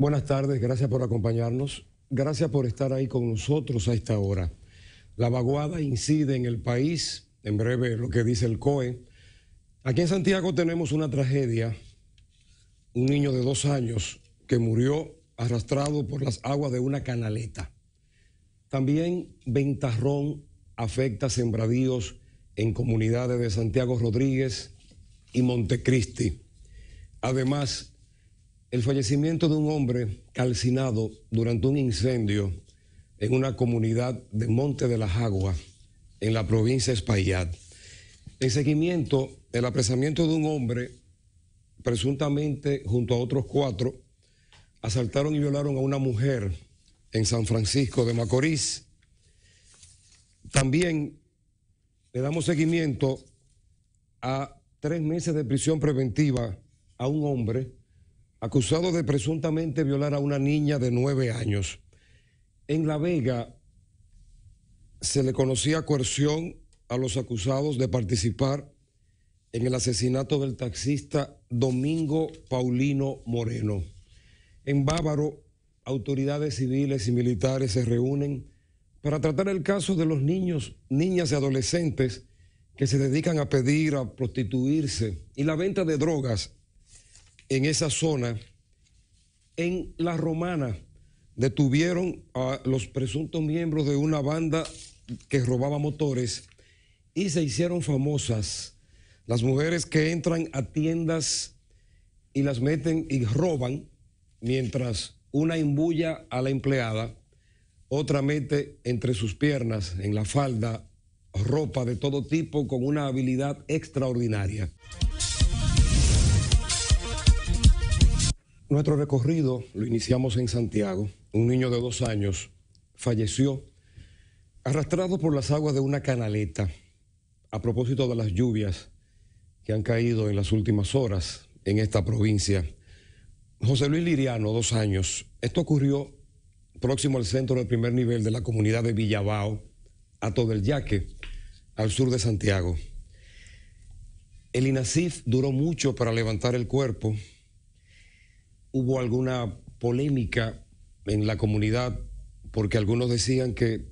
Buenas tardes, gracias por acompañarnos. Gracias por estar ahí con nosotros a esta hora. La vaguada incide en el país, en breve lo que dice el COE. Aquí en Santiago tenemos una tragedia, un niño de dos años que murió arrastrado por las aguas de una canaleta. También ventarrón afecta sembradíos en comunidades de Santiago Rodríguez y Montecristi. Además, el fallecimiento de un hombre calcinado durante un incendio en una comunidad de Monte de las Aguas, en la provincia de Espaillat. En seguimiento, el apresamiento de un hombre, presuntamente junto a otros cuatro, asaltaron y violaron a una mujer en San Francisco de Macorís. También le damos seguimiento a tres meses de prisión preventiva a un hombre acusado de presuntamente violar a una niña de nueve años. En La Vega se le conocía coerción a los acusados de participar en el asesinato del taxista Domingo Paulino Moreno. En Bávaro, autoridades civiles y militares se reúnen para tratar el caso de los niños, niñas y adolescentes que se dedican a pedir, a prostituirse y la venta de drogas en esa zona. En La Romana detuvieron a los presuntos miembros de una banda que robaba motores y se hicieron famosas las mujeres que entran a tiendas y las meten y roban mientras una imbulla a la empleada otra mete entre sus piernas, en la falda, ropa de todo tipo con una habilidad extraordinaria. Nuestro recorrido lo iniciamos en Santiago. Un niño de dos años falleció arrastrado por las aguas de una canaleta a propósito de las lluvias que han caído en las últimas horas en esta provincia. José Luis Liriano, dos años. Esto ocurrió próximo al centro del primer nivel de la comunidad de Villabao, Ato del Yaque, al sur de Santiago. El INASIF duró mucho para levantar el cuerpo. Hubo alguna polémica en la comunidad porque algunos decían que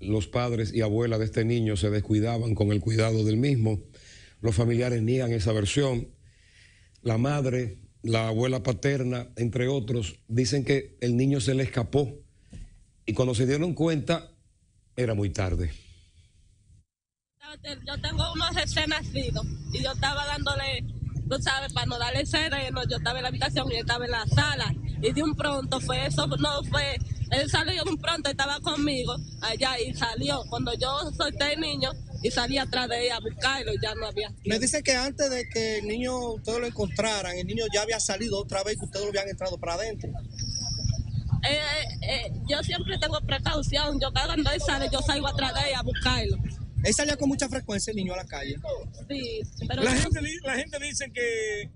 los padres y abuelas de este niño se descuidaban con el cuidado del mismo. Los familiares niegan esa versión. La madre la abuela paterna, entre otros, dicen que el niño se le escapó y cuando se dieron cuenta era muy tarde. Yo tengo unos recién nacidos y yo estaba dándole, tú sabes, para no darle sereno, yo estaba en la habitación y estaba en la sala y de un pronto fue eso, no fue, él salió de un pronto, estaba conmigo allá y salió. Cuando yo solté el niño, y salí atrás de ella a buscarlo ya no había. Me dice que antes de que el niño ustedes lo encontraran, el niño ya había salido otra vez que ustedes lo habían entrado para adentro. Eh, eh, eh, yo siempre tengo precaución, yo cada vez que sale, yo salgo atrás de ella a buscarlo. ¿Él salía con mucha frecuencia el niño a la calle? Sí, pero... La, gente, la gente dice que,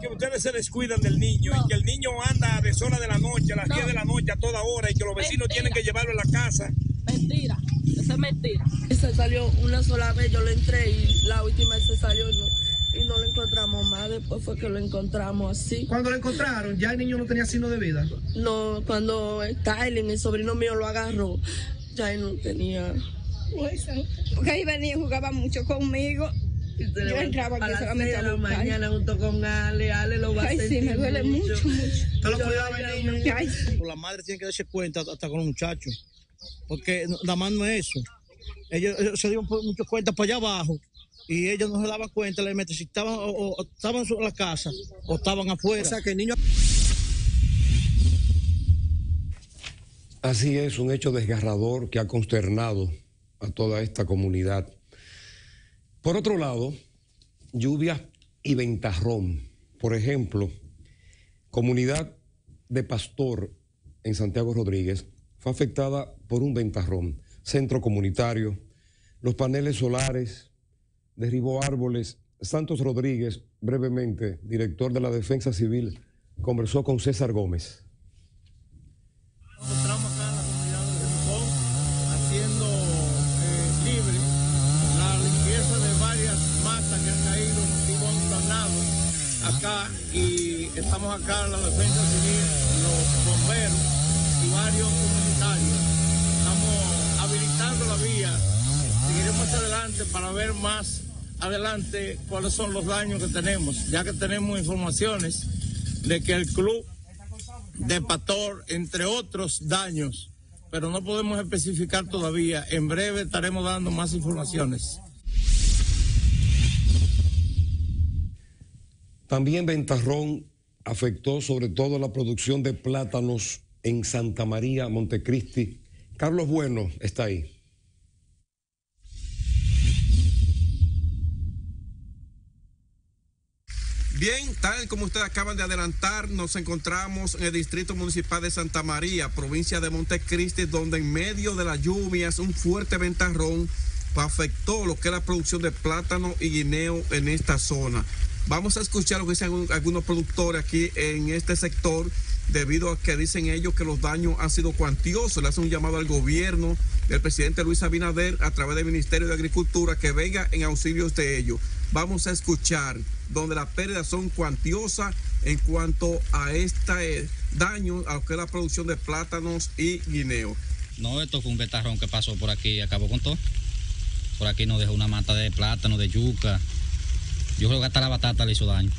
que ustedes se descuidan del niño y que el niño anda de sola de la noche, a las 10 de la noche, a toda hora y que los vecinos tienen que llevarlo a la casa. Mentira. Eso es mentira. Se salió una sola vez, yo lo entré y la última vez se salió y no, y no lo encontramos más. Después fue que lo encontramos así. ¿Cuándo lo encontraron? ¿Ya el niño no tenía signo de vida? No, cuando Kylen, el sobrino mío, lo agarró, ya él no tenía. Porque ahí venía y jugaba mucho conmigo. Yo entraba a las 6 de la mañana junto con Ale, Ale lo va a Ay, sí, me duele mucho, mucho. ¿Usted lo cuidaba el niño? Ay, La madre tiene que darse cuenta hasta con los muchachos porque nada más no es eso. Ellos, se dieron muchas cuentas para allá abajo y ellos no se daban cuenta, le si estaban, o, estaban en la casa o estaban afuera. O sea que el niño... Así es, un hecho desgarrador que ha consternado a toda esta comunidad. Por otro lado, lluvias y ventarrón. Por ejemplo, comunidad de Pastor en Santiago Rodríguez fue afectada por un ventarrón, centro comunitario, los paneles solares, derribó árboles. Santos Rodríguez, brevemente, director de la Defensa Civil, conversó con César Gómez. Nos encontramos acá en la comunidad de Rincón haciendo eh, libre la limpieza de varias matas que han caído en motivo tornado acá y estamos acá en la Defensa Civil, los bomberos y varios comunitarios. Estamos habilitando la vía. Seguiremos adelante para ver más adelante cuáles son los daños que tenemos, ya que tenemos informaciones de que el club de Pator, entre otros daños, pero no podemos especificar todavía. En breve estaremos dando más informaciones. También Ventarrón afectó sobre todo la producción de plátanos en Santa María, Montecristi. Carlos Bueno está ahí. Bien, tal como ustedes acaban de adelantar, nos encontramos en el Distrito Municipal de Santa María, provincia de Montecristi, donde en medio de las lluvias, un fuerte ventarrón afectó lo que es la producción de plátano y guineo en esta zona. Vamos a escuchar lo que dicen algunos productores aquí en este sector, debido a que dicen ellos que los daños han sido cuantiosos. Le hacen un llamado al gobierno del presidente Luis Abinader a través del Ministerio de Agricultura que venga en auxilio de ellos. Vamos a escuchar donde las pérdidas son cuantiosas en cuanto a este daño a lo que es la producción de plátanos y guineo. No, esto fue un betarrón que pasó por aquí y acabó con todo. Por aquí nos dejó una mata de plátano, de yuca. Yo creo que hasta la batata le hizo daño.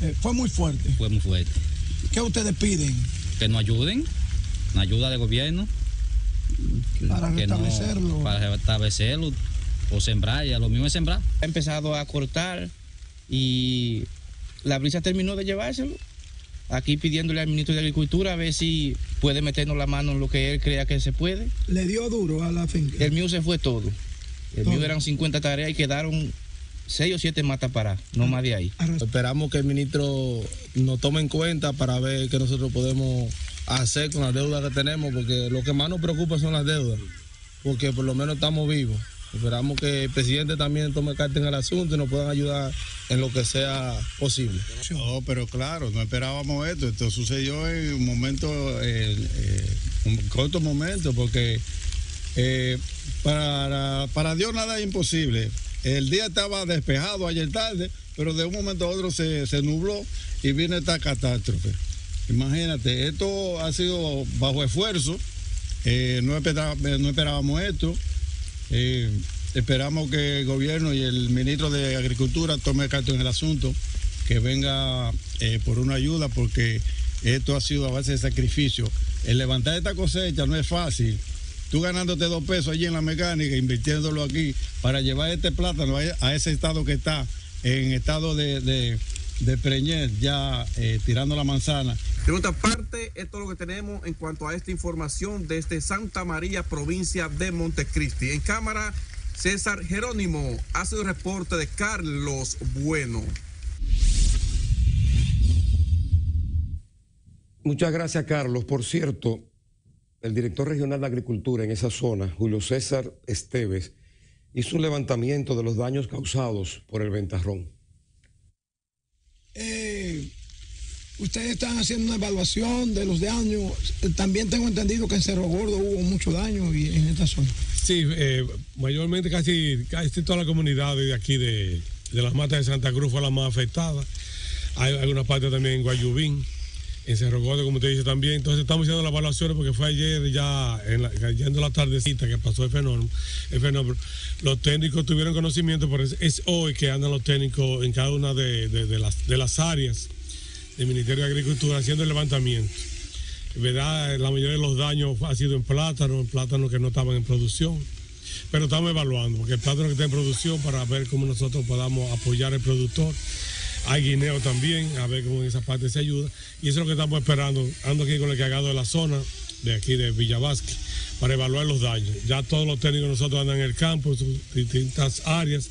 Eh, fue muy fuerte. Fue muy fuerte. ¿Qué ustedes piden? Que nos ayuden, una ayuda del gobierno. Para que no- restablecerlo. para restablecerlo o sembrar, ya lo mismo es sembrar. ha empezado a cortar y la brisa terminó de llevárselo. Aquí pidiéndole al ministro de Agricultura a ver si puede meternos la mano en lo que él crea que se puede. Le dio duro a la finca. El mío se fue todo. El Todo. mío eran 50 tareas y quedaron 6 o 7 matas paradas, no más de ahí. Esperamos que el ministro nos tome en cuenta para ver qué nosotros podemos hacer con las deudas que tenemos, porque lo que más nos preocupa son las deudas, porque por lo menos estamos vivos. Esperamos que el presidente también tome carta en el asunto y nos puedan ayudar en lo que sea posible. No, pero claro, no esperábamos esto. Esto sucedió en un momento, eh, eh, un corto momento, porque eh, para, para Dios nada es imposible. El día estaba despejado ayer tarde, pero de un momento a otro se, se nubló y viene esta catástrofe. Imagínate, esto ha sido bajo esfuerzo, eh, no, esperábamos esto. Eh, esperamos que el gobierno y el ministro de Agricultura tome carta en el asunto, que venga eh, por una ayuda, porque esto ha sido a base de sacrificio. El levantar esta cosecha no es fácil. Tú ganándote dos pesos allí en la mecánica, invirtiéndolo aquí, para llevar este plátano a, ese estado que está, en estado de, de, de preñez, ya eh, tirando la manzana. De otra parte, esto es lo que tenemos en cuanto a esta información desde Santa María, provincia de Montecristi. En cámara, César Jerónimo hace un reporte de Carlos Bueno. Muchas gracias, Carlos. Por cierto, el director regional de Agricultura en esa zona, Julio César Esteves, hizo un levantamiento de los daños causados por el ventarrón. Eh, ustedes están haciendo una evaluación de los daños. También tengo entendido que en Cerro Gordo hubo mucho daño y- en esta zona. Sí, eh, mayormente casi, casi toda la comunidad de aquí de, de las matas de Santa Cruz fue la más afectada. Hay alguna parte también en Guayubín, en Cerro Gordo, como te dice también. Entonces estamos haciendo las evaluaciones porque fue ayer ya, en la, cayendo la tardecita que pasó el fenómeno, el fenómeno. Los técnicos tuvieron conocimiento, pero es, es hoy que andan los técnicos en cada una de, las, áreas del Ministerio de Agricultura haciendo el levantamiento. En verdad, la mayoría de los daños ha sido en plátano, en plátanos que no estaban en producción. Pero estamos evaluando, porque el plátano que está en producción para ver cómo nosotros podamos apoyar al productor. Hay guineo también, a ver cómo en esa parte se ayuda. Y eso es lo que estamos esperando. Ando aquí con el cagado de la zona, de aquí de Villavasque, para evaluar los daños. Ya todos los técnicos nosotros andan en el campo, en sus distintas áreas,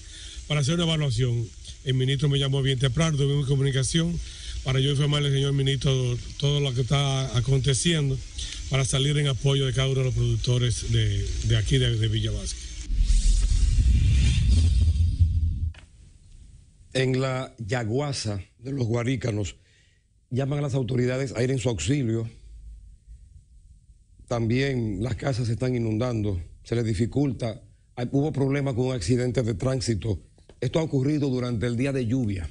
para hacer una evaluación. El ministro me llamó bien temprano, tuvimos comunicación para yo informarle al señor ministro todo lo que está aconteciendo para salir en apoyo de cada uno de los productores de, de aquí de, de Villa En la Yaguasa de los Guarícanos llaman a las autoridades a ir en su auxilio. También las casas se están inundando, se les dificulta. Hubo problemas con un accidente de tránsito. Esto ha ocurrido durante el día de lluvia.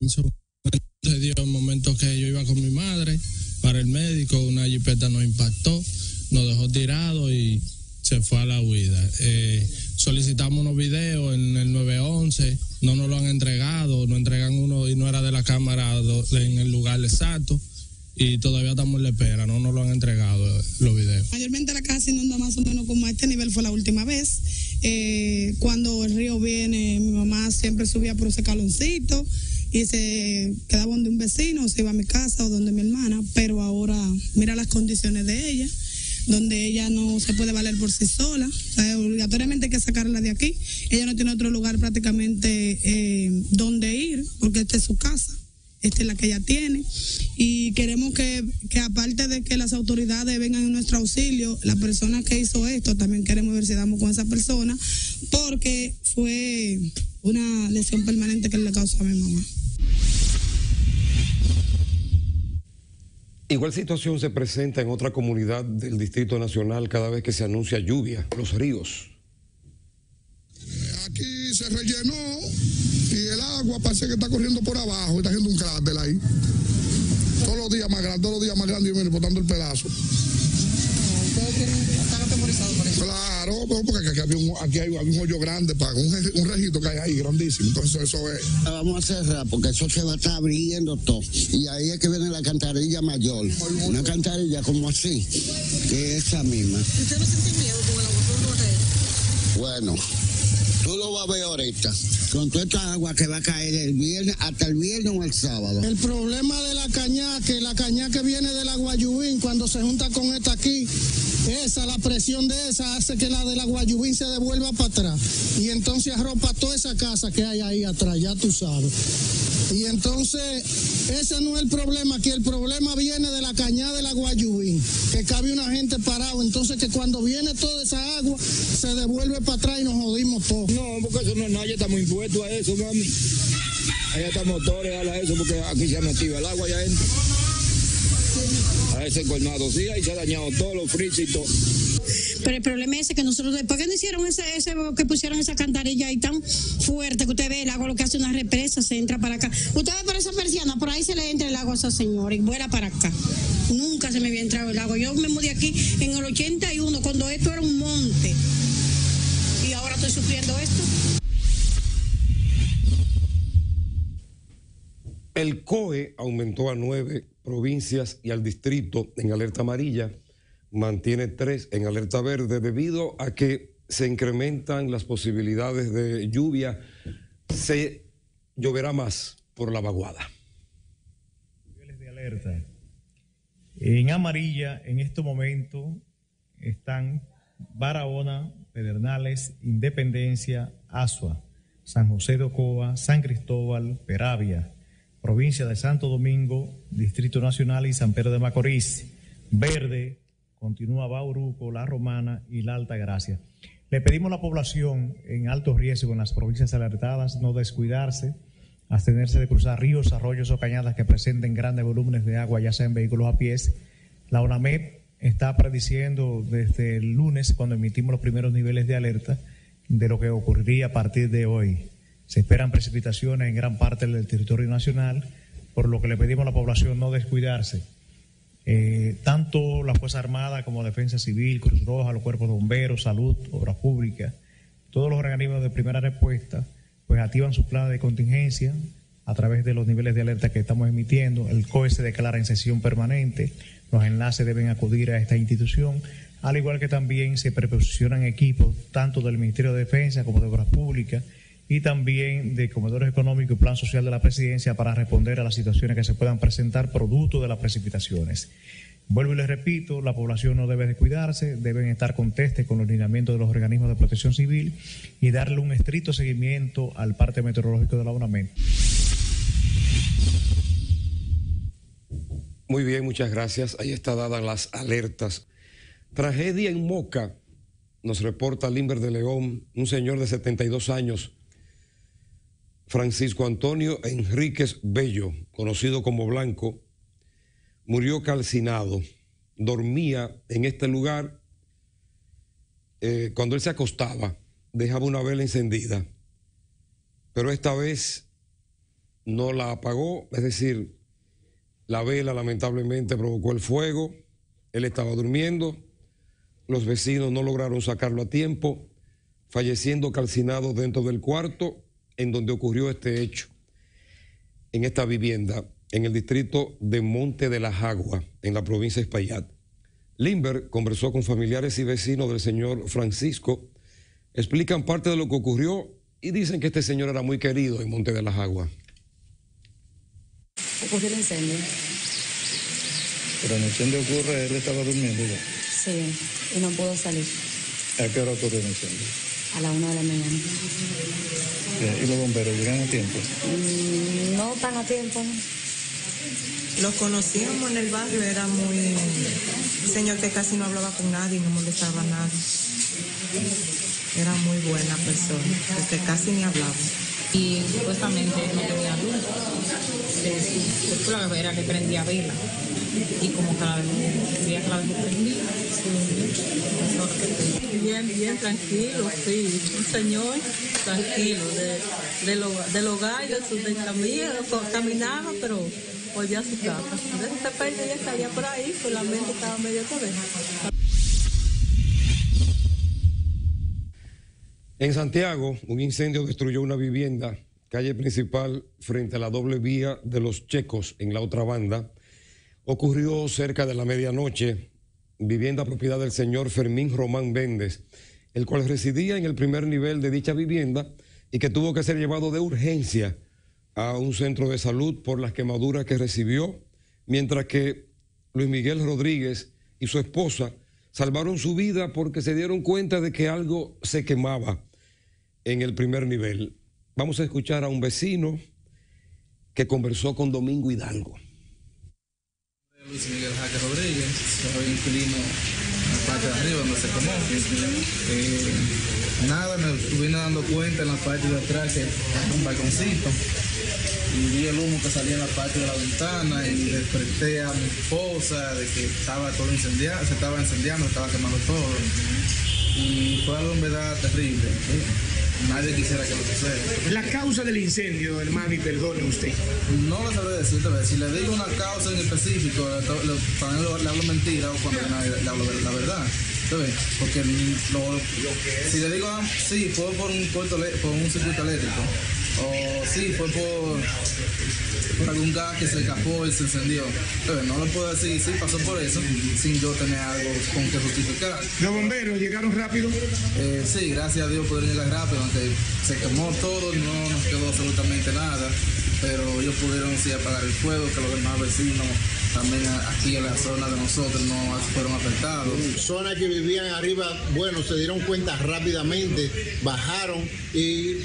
hizo Se dio un momento que yo iba con mi madre para el médico, una jipeta nos impactó, nos dejó tirado y se fue a la huida. Eh, solicitamos unos videos en el 911, no nos lo han entregado, nos entregan uno y no era de la cámara en el lugar exacto y todavía estamos en la espera, no nos lo han entregado eh, los videos. Mayormente la casa se inunda más o menos como a este nivel fue la última vez. Eh, cuando el río viene, mi mamá siempre subía por ese caloncito y se quedaba donde un vecino, se iba a mi casa o donde mi hermana, pero ahora mira las condiciones de ella, donde ella no se puede valer por sí sola, o sea, obligatoriamente hay que sacarla de aquí. Ella no tiene otro lugar prácticamente eh, donde ir, porque esta es su casa esta es la que ella tiene. Y queremos que, que aparte de que las autoridades vengan en nuestro auxilio, la persona que hizo esto, también queremos ver si damos con esa persona, porque fue una lesión permanente que le causó a mi mamá. Igual situación se presenta en otra comunidad del Distrito Nacional cada vez que se anuncia lluvia, los ríos. Aquí se rellenó y el agua parece que está corriendo por abajo, está haciendo un cráter ahí. Todos los días más grande, todos los días más grande y botando el pedazo. ¿Están atemorizados por eso? Claro, porque aquí, había un, aquí hay, había un hoyo grande, para un, un registro que hay ahí grandísimo. Entonces eso es. Vamos a cerrar porque eso se va a estar abriendo todo. Y ahí es que viene la cantarilla mayor. Una cantarilla como así, que es esa misma. ¿Usted no siente miedo con el agua por Bueno, tú lo vas a ver ahorita. Con toda esta agua que va a caer el viernes, hasta el viernes o el sábado. El problema de la caña, que la caña que viene de la Guayubín, cuando se junta con esta aquí, esa, la presión de esa hace que la de la Guayubín se devuelva para atrás. Y entonces arropa toda esa casa que hay ahí atrás, ya tú sabes. Y entonces, ese no es el problema, aquí el problema viene de la cañada de la Guayubín, que cabe una gente parado. Entonces, que cuando viene toda esa agua, se devuelve para atrás y nos jodimos todos. No, porque eso no es nada, ya estamos impuestos a eso, mami. Allá están motores, a eso, porque aquí se activa el agua ya entra. A ese colmado, sí, ahí se ha dañado todos los frisos y todo. Pero el problema es que nosotros, después que no hicieron ese, ese que pusieron esa cantarilla ahí tan fuerte que usted ve el agua, lo que hace una represa, se entra para acá. Usted ve por esa persiana, por ahí se le entra el agua a esa señora y vuela para acá. Nunca se me había entrado el agua. Yo me mudé aquí en el 81, cuando esto era un monte. Ahora estoy sufriendo esto. El COE aumentó a nueve provincias y al distrito en alerta amarilla, mantiene tres en alerta verde debido a que se incrementan las posibilidades de lluvia, se lloverá más por la vaguada. de alerta. En amarilla, en este momento, están Barahona, Pedernales, Independencia, Asua, San José de Ocoa, San Cristóbal, Peravia, provincia de Santo Domingo, Distrito Nacional y San Pedro de Macorís. Verde, continúa Bauruco, La Romana y La Alta Gracia. Le pedimos a la población en alto riesgo en las provincias alertadas no descuidarse, abstenerse de cruzar ríos, arroyos o cañadas que presenten grandes volúmenes de agua, ya sea en vehículos a pies. La UNAMED está prediciendo desde el lunes, cuando emitimos los primeros niveles de alerta, de lo que ocurriría a partir de hoy. Se esperan precipitaciones en gran parte del territorio nacional, por lo que le pedimos a la población no descuidarse. Eh, tanto la Fuerza Armada como Defensa Civil, Cruz Roja, los cuerpos de bomberos, salud, obras públicas, todos los organismos de primera respuesta, pues activan sus planes de contingencia a través de los niveles de alerta que estamos emitiendo. El COE se declara en sesión permanente, los enlaces deben acudir a esta institución, al igual que también se preposicionan equipos tanto del Ministerio de Defensa como de Obras Públicas y también de comedores económicos y plan social de la presidencia para responder a las situaciones que se puedan presentar producto de las precipitaciones. Vuelvo y les repito, la población no debe descuidarse, deben estar contestes con los lineamientos de los organismos de protección civil y darle un estricto seguimiento al parte meteorológico de la UNAMED. Muy bien, muchas gracias. Ahí está dadas las alertas. Tragedia en Moca, nos reporta Limber de León, un señor de 72 años, Francisco Antonio Enríquez Bello, conocido como Blanco, murió calcinado. Dormía en este lugar. eh, cuando él se acostaba, dejaba una vela encendida, pero esta vez no la apagó, es decir, La vela lamentablemente provocó el fuego. Él estaba durmiendo. Los vecinos no lograron sacarlo a tiempo, falleciendo calcinado dentro del cuarto en donde ocurrió este hecho, en esta vivienda, en el distrito de Monte de la Jagua, en la provincia de Espaillat. Limber conversó con familiares y vecinos del señor Francisco, explican parte de lo que ocurrió y dicen que este señor era muy querido en Monte de la Jagua. Ocurrió el incendio. Pero el incendio ocurre, él estaba durmiendo ya. Sí, y no pudo salir ¿A qué hora ocurrió el incendio? a la una de la mañana. Bien, ¿Y los bomberos llegan a tiempo? Mm, No tan a tiempo, ¿no? Lo conocíamos en el barrio, era muy un señor que casi no hablaba con nadie, no molestaba a nadie. Era muy buena persona, porque casi ni hablaba. Y supuestamente no tenía luz. Después la era que prendía vela y como cada vez veía cada vez prendía. Bien, bien, tranquilo, sí. Un señor tranquilo, de, de lo- del hogar, de su de caminaba, pero volvía a su casa. Entonces se perdía, caía por ahí, pues la mente estaba medio cabeza. En Santiago, un incendio destruyó una vivienda, calle principal frente a la doble vía de los Checos en la otra banda. Ocurrió cerca de la medianoche, vivienda propiedad del señor Fermín Román Méndez, el cual residía en el primer nivel de dicha vivienda y que tuvo que ser llevado de urgencia a un centro de salud por las quemaduras que recibió, mientras que Luis Miguel Rodríguez y su esposa salvaron su vida porque se dieron cuenta de que algo se quemaba en el primer nivel. Vamos a escuchar a un vecino que conversó con Domingo Hidalgo. Luis Miguel Jaque Rodríguez, soy inquilino en la parte de arriba donde se quemó. Eh, nada, me vine dando cuenta en la parte de atrás que era un balconcito y vi el humo que salía en la parte de la ventana y desperté a mi esposa de que estaba todo incendiado, se estaba incendiando, estaba quemando todo. Y fue algo en verdad terrible. Nadie quisiera que lo suceda. La causa del incendio, hermano, y perdone usted. No lo sabré decir. Si le digo una causa en específico, le, le- también le- hablo mentira o cuando le, hablo la verdad. ¿Sabes? Porque lo- si le digo, ah, sí, fue por un, por un circuito eléctrico, o sí, fue por, por algún gas que se escapó y se encendió. ¿Sabes? No le puedo decir, sí, pasó por eso, sin yo tener algo con que justificar. ¿Los bomberos llegaron rápido? Eh, sí, gracias a Dios pudieron llegar rápido, aunque se quemó todo, no nos quedó absolutamente nada, pero ellos pudieron sí apagar el fuego, que los demás vecinos también aquí en la zona de nosotros no fueron afectados. Zonas que vivían arriba, bueno, se dieron cuenta rápidamente, bajaron y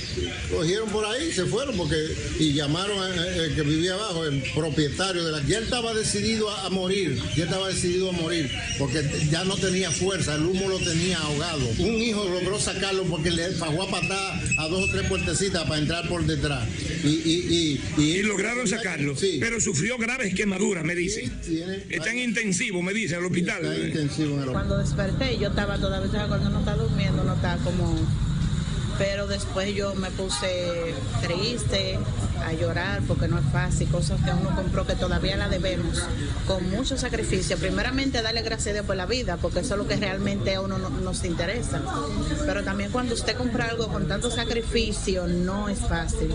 cogieron por ahí, se fueron porque y llamaron al que vivía abajo, el propietario de la. Ya él estaba decidido a, a morir, ya estaba decidido a morir porque ya no tenía fuerza, el humo lo tenía ahogado. Un hijo logró sacarlo porque le fajó a patar a dos o tres puertecitas para entrar por detrás. Y, y, y, Y lograron sacarlo. Pero sufrió graves quemaduras, me dice. Está en intensivo, me dice, al hospital. Cuando desperté, yo estaba todavía, cuando uno está durmiendo, no está como... Pero después yo me puse triste, a llorar, porque no es fácil, cosas que uno compró que todavía la debemos, con mucho sacrificio. Primeramente, darle gracias a Dios por la vida, porque eso es lo que realmente a uno no- nos interesa. Pero también cuando usted compra algo con tanto sacrificio, no es fácil.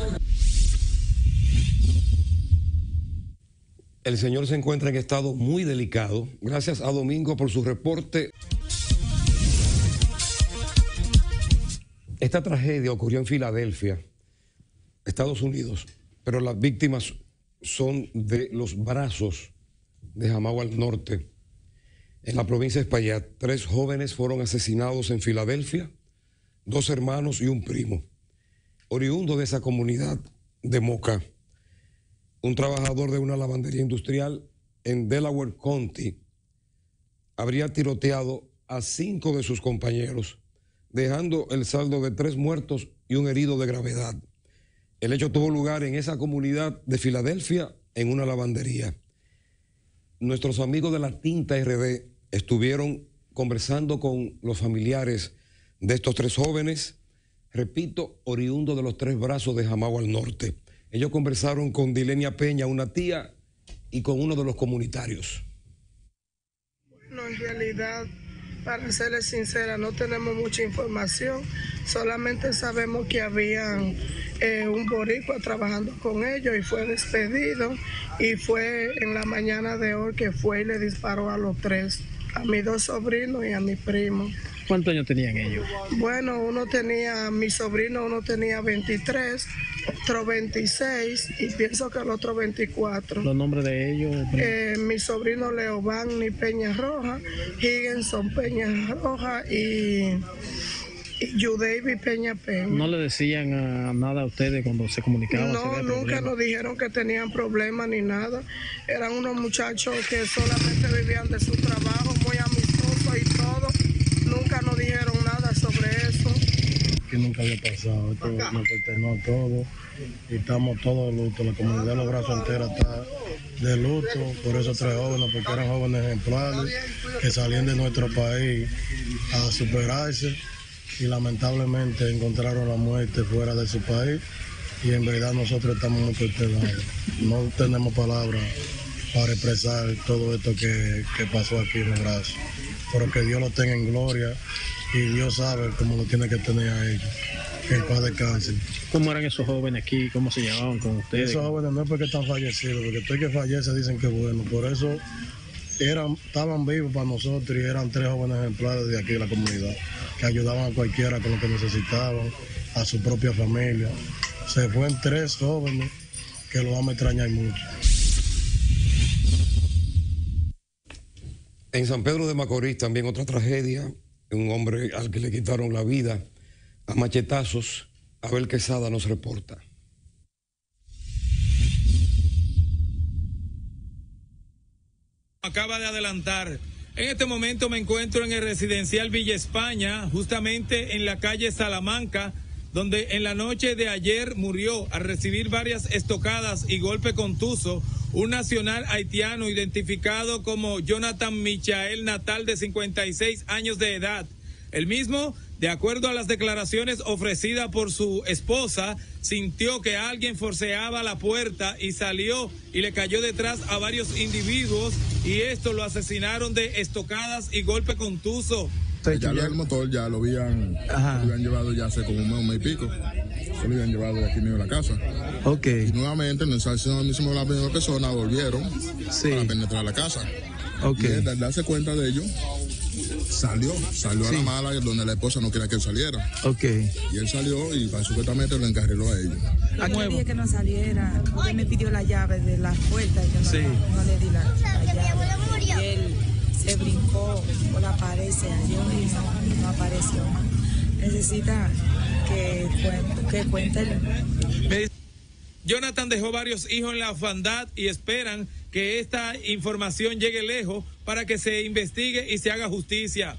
El señor se encuentra en estado muy delicado. Gracias a Domingo por su reporte. Esta tragedia ocurrió en Filadelfia, Estados Unidos, pero las víctimas son de los brazos de Jamao al norte. En la provincia de Espaillat, tres jóvenes fueron asesinados en Filadelfia, dos hermanos y un primo. Oriundo de esa comunidad de Moca, un trabajador de una lavandería industrial en Delaware County habría tiroteado a cinco de sus compañeros, dejando el saldo de tres muertos y un herido de gravedad. El hecho tuvo lugar en esa comunidad de Filadelfia, en una lavandería. Nuestros amigos de la Tinta RD estuvieron conversando con los familiares de estos tres jóvenes, repito, oriundo de los tres brazos de Jamao al norte. Ellos conversaron con Dilenia Peña, una tía y con uno de los comunitarios. No, en realidad, para serles sincera, no tenemos mucha información. Solamente sabemos que había eh, un boricua trabajando con ellos y fue despedido. Y fue en la mañana de hoy que fue y le disparó a los tres, a mis dos sobrinos y a mi primo. ¿Cuántos años tenían ellos? Bueno, uno tenía, mi sobrino, uno tenía 23, otro 26 y pienso que el otro 24. ¿Los nombres de ellos? Eh, mi sobrino Leovani Peña Roja, Higginson Peña Roja y, y Yudevi Peña Peña. ¿No le decían ah, nada a ustedes cuando se comunicaban? No, había nunca nos dijeron que tenían problemas ni nada. Eran unos muchachos que solamente vivían de su trabajo, muy amistosos y todo. Nunca nos dijeron nada sobre eso. Nunca había pasado. Esto nos pertenó a todos y estamos todos de luto. La comunidad de los brazos entera está de luto por esos tres jóvenes, porque eran jóvenes ejemplares que salían de nuestro país a superarse y lamentablemente encontraron la muerte fuera de su país y en verdad nosotros estamos muy consternados. No tenemos palabras para expresar todo esto que, que pasó aquí en los brazos, pero que Dios lo tenga en gloria y Dios sabe cómo lo tiene que tener a ellos. Que en paz descansen. ¿Cómo eran esos jóvenes aquí? ¿Cómo se llamaban con ustedes? Esos jóvenes no es porque están fallecidos, porque todo el que fallece dicen que es bueno. Por eso eran, estaban vivos para nosotros y eran tres jóvenes ejemplares de aquí de la comunidad, que ayudaban a cualquiera con lo que necesitaban, a su propia familia. Se fueron tres jóvenes que lo vamos a extrañar mucho. En San Pedro de Macorís también otra tragedia, un hombre al que le quitaron la vida a machetazos. Abel Quesada nos reporta. acaba de adelantar. En este momento me encuentro en el residencial Villa España, justamente en la calle Salamanca, donde en la noche de ayer murió al recibir varias estocadas y golpe contuso un nacional haitiano identificado como Jonathan Michael Natal de 56 años de edad. El mismo, de acuerdo a las declaraciones ofrecidas por su esposa, sintió que alguien forceaba la puerta y salió y le cayó detrás a varios individuos y esto lo asesinaron de estocadas y golpe contuso. Ya lo- el motor ya lo habían, lo habían llevado ya hace como un mes, un mes y pico. Se lo habían llevado de aquí mismo a la casa. Ok. Y nuevamente, en el mismo la misma persona volvieron para penetrar la casa. Ok. Y al darse cuenta de ello, salió, salió Sí. a la mala donde la esposa no quería que él saliera. Ok. Y él salió y pues, supuestamente lo encarriló a ellos. Yo le dije que no saliera, porque él me pidió la llave de la puerta y yo no, Sí. no le di la, la llave. Y él se brincó por la pared, se halló y no, apareció. Necesita que, que cuente Jonathan dejó varios hijos en la orfandad y esperan que esta información llegue lejos para que se investigue y se haga justicia.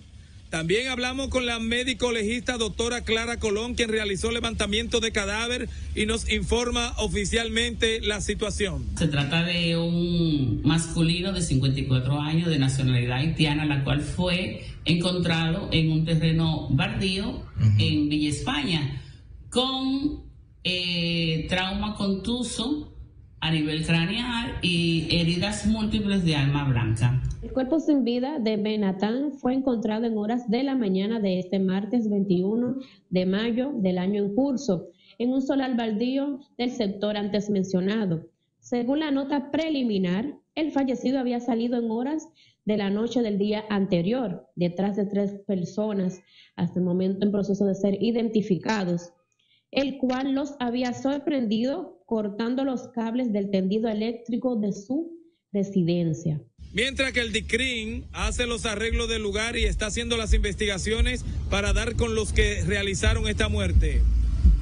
También hablamos con la médico legista doctora Clara Colón, quien realizó levantamiento de cadáver y nos informa oficialmente la situación. Se trata de un masculino de 54 años de nacionalidad haitiana, la cual fue encontrado en un terreno bardío en Villa España con eh, trauma contuso a nivel craneal y heridas múltiples de alma blanca. El cuerpo sin vida de Benatán fue encontrado en horas de la mañana de este martes 21 de mayo del año en curso, en un solar baldío del sector antes mencionado. Según la nota preliminar, el fallecido había salido en horas de la noche del día anterior, detrás de tres personas, hasta el momento en proceso de ser identificados, el cual los había sorprendido cortando los cables del tendido eléctrico de su residencia. Mientras que el DICRIN hace los arreglos del lugar y está haciendo las investigaciones para dar con los que realizaron esta muerte.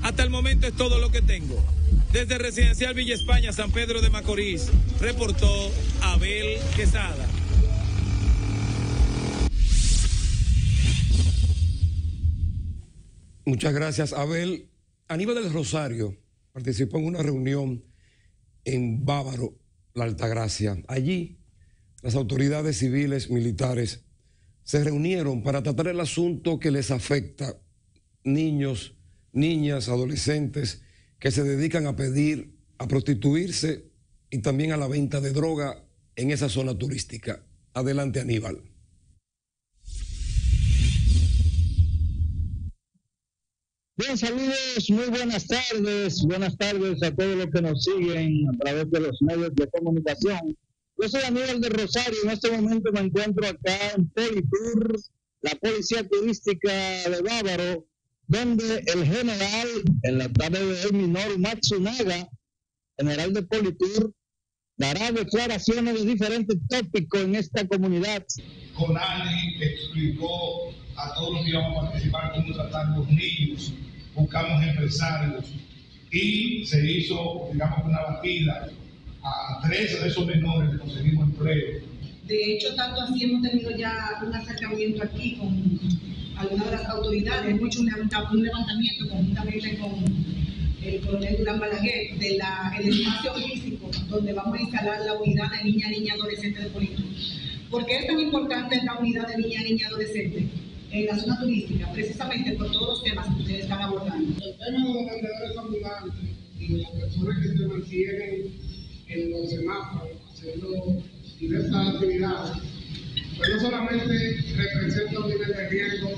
Hasta el momento es todo lo que tengo. Desde Residencial Villa España, San Pedro de Macorís, reportó Abel Quesada. Muchas gracias, Abel. Aníbal del Rosario participó en una reunión en Bávaro, la Altagracia. Allí, las autoridades civiles, militares, se reunieron para tratar el asunto que les afecta. Niños, niñas, adolescentes que se dedican a pedir, a prostituirse y también a la venta de droga en esa zona turística. Adelante, Aníbal. Bien, saludos, muy buenas tardes, buenas tardes a todos los que nos siguen a través de los medios de comunicación. Yo soy Aníbal de Rosario, en este momento me encuentro acá en Politur, la Policía Turística de Bávaro, donde el general, en la tarde de hoy, Minoru Matsunaga, general de Politur, dará declaraciones de diferentes tópicos en esta comunidad. Conani explicó a todos los que íbamos a participar cómo tratar los niños, buscamos empresarios y se hizo, digamos, una batida a 13 de esos menores que conseguimos empleo. De hecho, tanto así hemos tenido ya un acercamiento aquí con algunas de las autoridades, hemos hecho un levantamiento conjuntamente con el coronel Durán Balaguer del espacio físico donde vamos a instalar la unidad de niña, niña, adolescente de política. ¿Por qué es tan importante esta unidad de niña, niña, adolescente en la zona turística? Precisamente por todos los temas que ustedes están abordando. El tema de los vendedores ambulantes y las personas que se mantienen en los semáforos haciendo diversas actividades, pues no solamente representa un nivel de riesgo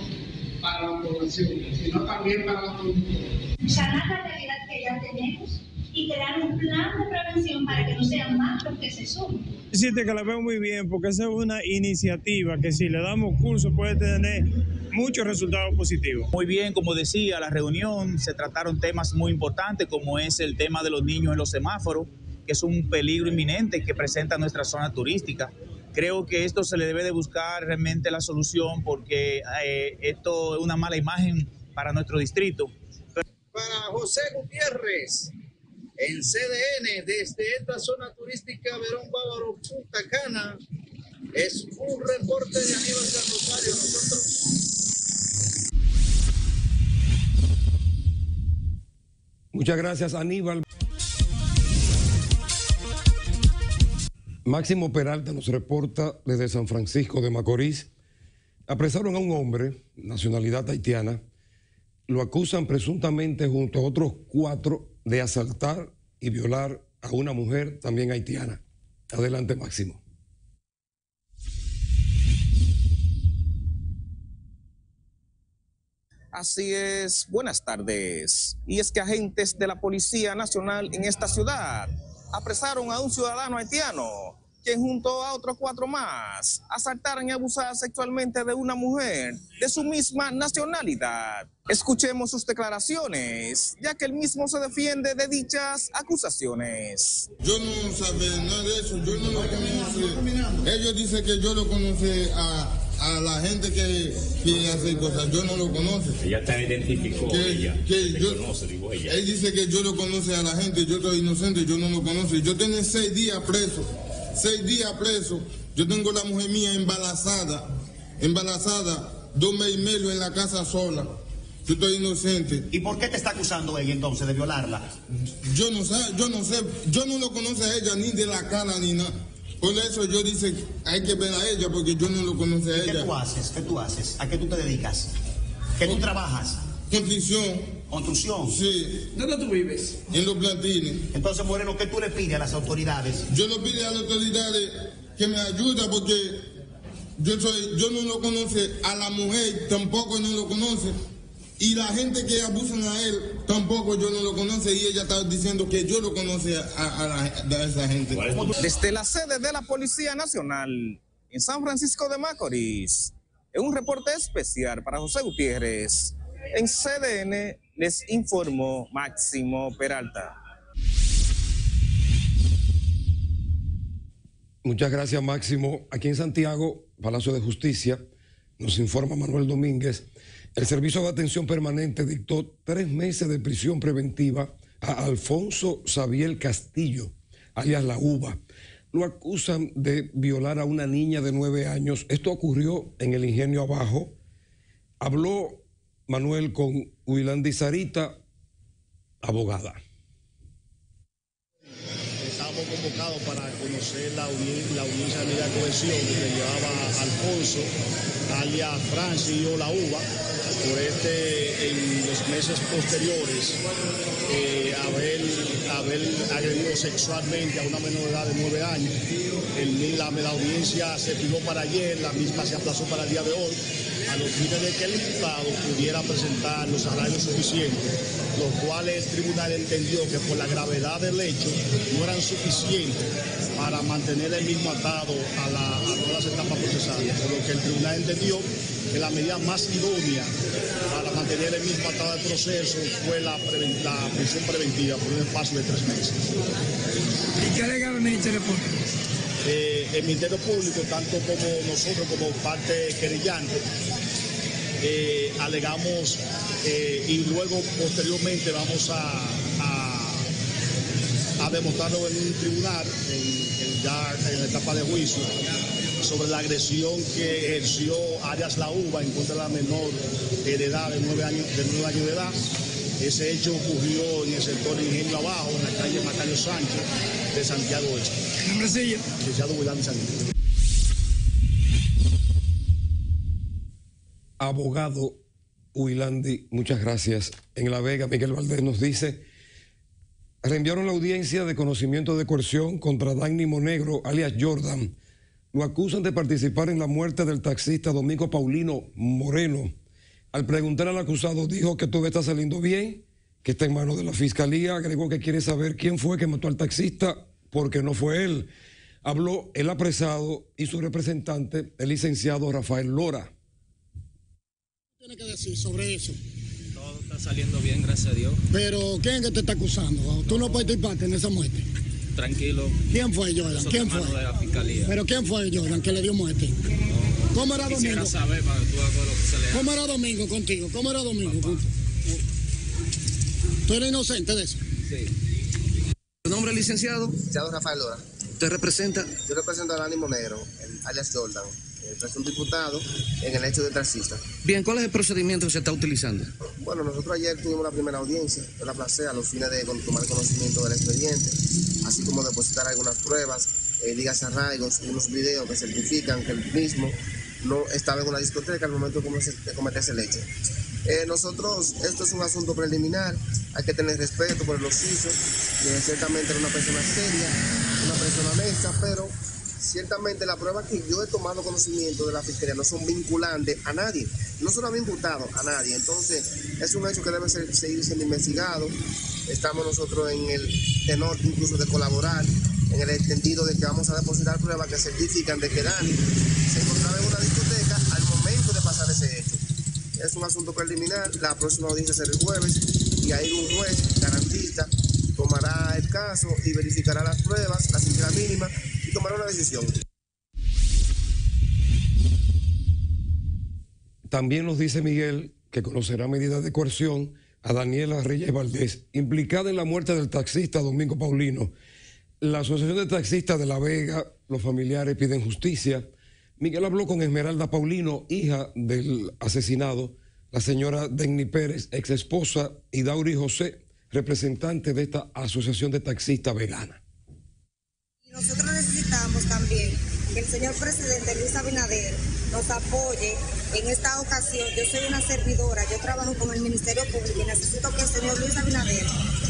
para la población, sino también para los conductores. Sanar la realidad que ya tenemos y crear un plan de prevención para que no sean más los que se sumen. Decirte que la veo muy bien porque esa es una iniciativa que si le damos curso puede tener muchos resultados positivos. Muy bien, como decía, la reunión se trataron temas muy importantes como es el tema de los niños en los semáforos, que es un peligro inminente que presenta nuestra zona turística. Creo que esto se le debe de buscar realmente la solución porque eh, esto es una mala imagen para nuestro distrito. Para José Gutiérrez, en CDN, desde esta zona turística Verón Bávaro, Punta Cana, es un reporte de Aníbal San Rosario. Nosotros Muchas gracias, Aníbal. Máximo Peralta nos reporta desde San Francisco de Macorís. Apresaron a un hombre, nacionalidad haitiana. Lo acusan presuntamente junto a otros cuatro de asaltar y violar a una mujer también haitiana. Adelante, Máximo. Así es, buenas tardes. Y es que agentes de la Policía Nacional en esta ciudad apresaron a un ciudadano haitiano quien junto a otros cuatro más asaltaron y abusaron sexualmente de una mujer de su misma nacionalidad. Escuchemos sus declaraciones, ya que él mismo se defiende de dichas acusaciones. Yo no sabía nada de eso, yo no lo conocí. Ellos dicen que yo lo conocí a, a la gente que, que hace cosas, yo no lo conozco. Ella te identificó, Que- ella. que te yo- conoce, digo ella. Él dice que yo lo conoce a la gente, yo soy inocente, yo no lo conozco. Yo tengo seis días preso, seis días preso. Yo tengo la mujer mía embarazada, embarazada, dos meses y medio en la casa sola. Yo estoy inocente. ¿Y por qué te está acusando ella entonces de violarla? Yo no sé, yo no sé, yo no lo conozco a ella ni de la cara ni nada. Por eso yo dice, hay que ver a ella porque yo no lo conozco a ¿Qué ella. tú haces? ¿Qué tú haces? ¿A qué tú te dedicas? ¿Qué tú trabajas? Construcción. ¿Construcción? Sí. ¿Dónde tú vives? En los plantines. Entonces, Moreno, ¿qué tú le pides a las autoridades? Yo le pido a las autoridades que me ayuden porque yo soy, yo no lo conoce a la mujer, tampoco no lo conoce. Y la gente que abusan a él, tampoco yo no lo conoce y ella está diciendo que yo lo conoce a, a la- a esa gente. Desde la sede de la Policía Nacional en San Francisco de Macorís, en un reporte especial para José Gutiérrez, en CDN les informó Máximo Peralta. Muchas gracias, Máximo. Aquí en Santiago, Palacio de Justicia, nos informa Manuel Domínguez, el Servicio de Atención Permanente dictó tres meses de prisión preventiva a Alfonso Xavier Castillo, alias La Uva. Lo acusan de violar a una niña de nueve años. Esto ocurrió en el Ingenio Abajo. Habló Manuel con Wilandi Sarita, abogada. Convocados para conocer la, audiencia, la de de cohesión que llevaba Alfonso, alias Francis yo la uva, por este, en los meses posteriores, eh, haber, haber agredido sexualmente a una menor de edad de nueve años. El- la, la audiencia se fijó para ayer, la misma se aplazó para el día de hoy, a los fines de que el imputado pudiera presentar los salarios suficientes, los cuales el tribunal entendió que por la gravedad del hecho no eran suficientes para mantener el mismo atado a, la- a todas las etapas procesales, por lo que el tribunal entendió que la medida más idónea para mantener el mismo atado al proceso fue la, preven- la prisión preventiva por un espacio de tres meses. ¿Y qué alegaron el Ministerio Público? Eh, el Ministerio Público, tanto como nosotros como parte querellante, eh, alegamos eh, y luego posteriormente vamos a, a- demostrarlo en un tribunal, en, en ya en la etapa de juicio, sobre la agresión que ejerció Arias La Uva en contra de la menor de edad de nueve años de, nueve años de edad. Ese hecho ocurrió en el sector Ingenio Abajo, en la calle Macario Sánchez de Santiago Este. Licenciado Sánchez. Abogado Huilandi, muchas gracias. En La Vega, Miguel Valdés nos dice, reenviaron la audiencia de conocimiento de coerción contra Dani Monegro, alias Jordan. Lo acusan de participar en la muerte del taxista Domingo Paulino Moreno. Al preguntar al acusado, dijo que todo está saliendo bien, que está en manos de la fiscalía. Agregó que quiere saber quién fue que mató al taxista, porque no fue él. Habló el apresado y su representante, el licenciado Rafael Lora. tiene que decir sobre eso? Está saliendo bien, gracias a Dios. Pero ¿quién es que te está acusando? Tú no participaste en esa muerte. Tranquilo. ¿Quién fue Jordan? Eso ¿Quién fue? manos de la fiscalía. Pero ¿quién fue Jordan que le dio muerte? ¿Cómo era Quisiera Domingo? saber para que tú hagas lo que se le ¿Cómo era Domingo contigo? ¿Cómo era Domingo contigo? ¿Tú eres inocente de eso? ¿Tu nombre es licenciado? Licenciado Rafael Lora. ¿Usted representa? Yo represento al ánimo negro, el alias Jordan, el presunto diputado en el hecho de taxista. Bien, ¿cuál es el procedimiento que se está utilizando? Bueno, nosotros ayer tuvimos la primera audiencia, yo la placé a los fines de tomar conocimiento del expediente, así como depositar algunas pruebas, eh, arraigos, unos videos que certifican que el mismo no estaba en una discoteca al momento de cometerse, de el hecho. Eh, nosotros, esto es un asunto preliminar, hay que tener respeto por el oficio, que ciertamente era una persona seria, una persona honesta, pero ciertamente la prueba que yo he tomado conocimiento de la fiscalía no son vinculantes a nadie, no solo a mi imputado, a nadie. Entonces, es un hecho que debe seguir siendo investigado. Estamos nosotros en el tenor incluso de colaborar, en el entendido de que vamos a depositar pruebas que certifican de que Dani se encontraba en una discoteca al momento de pasar ese hecho. Es un asunto preliminar, la próxima audiencia será el jueves y ahí un juez garantista tomará el caso y verificará las pruebas, la cifra mínima y tomará una decisión. También nos dice Miguel que conocerá medidas de coerción a Daniela Reyes Valdés, implicada en la muerte del taxista Domingo Paulino. La Asociación de Taxistas de La Vega, los familiares piden justicia. Miguel habló con Esmeralda Paulino, hija del asesinado, la señora Denny Pérez, ex esposa, y Dauri José, representante de esta Asociación de Taxistas Vegana. Nosotros necesitamos también que el señor presidente Luis Abinader nos apoye en esta ocasión. Yo soy una servidora, yo trabajo con el Ministerio Público y necesito que el señor Luis Abinader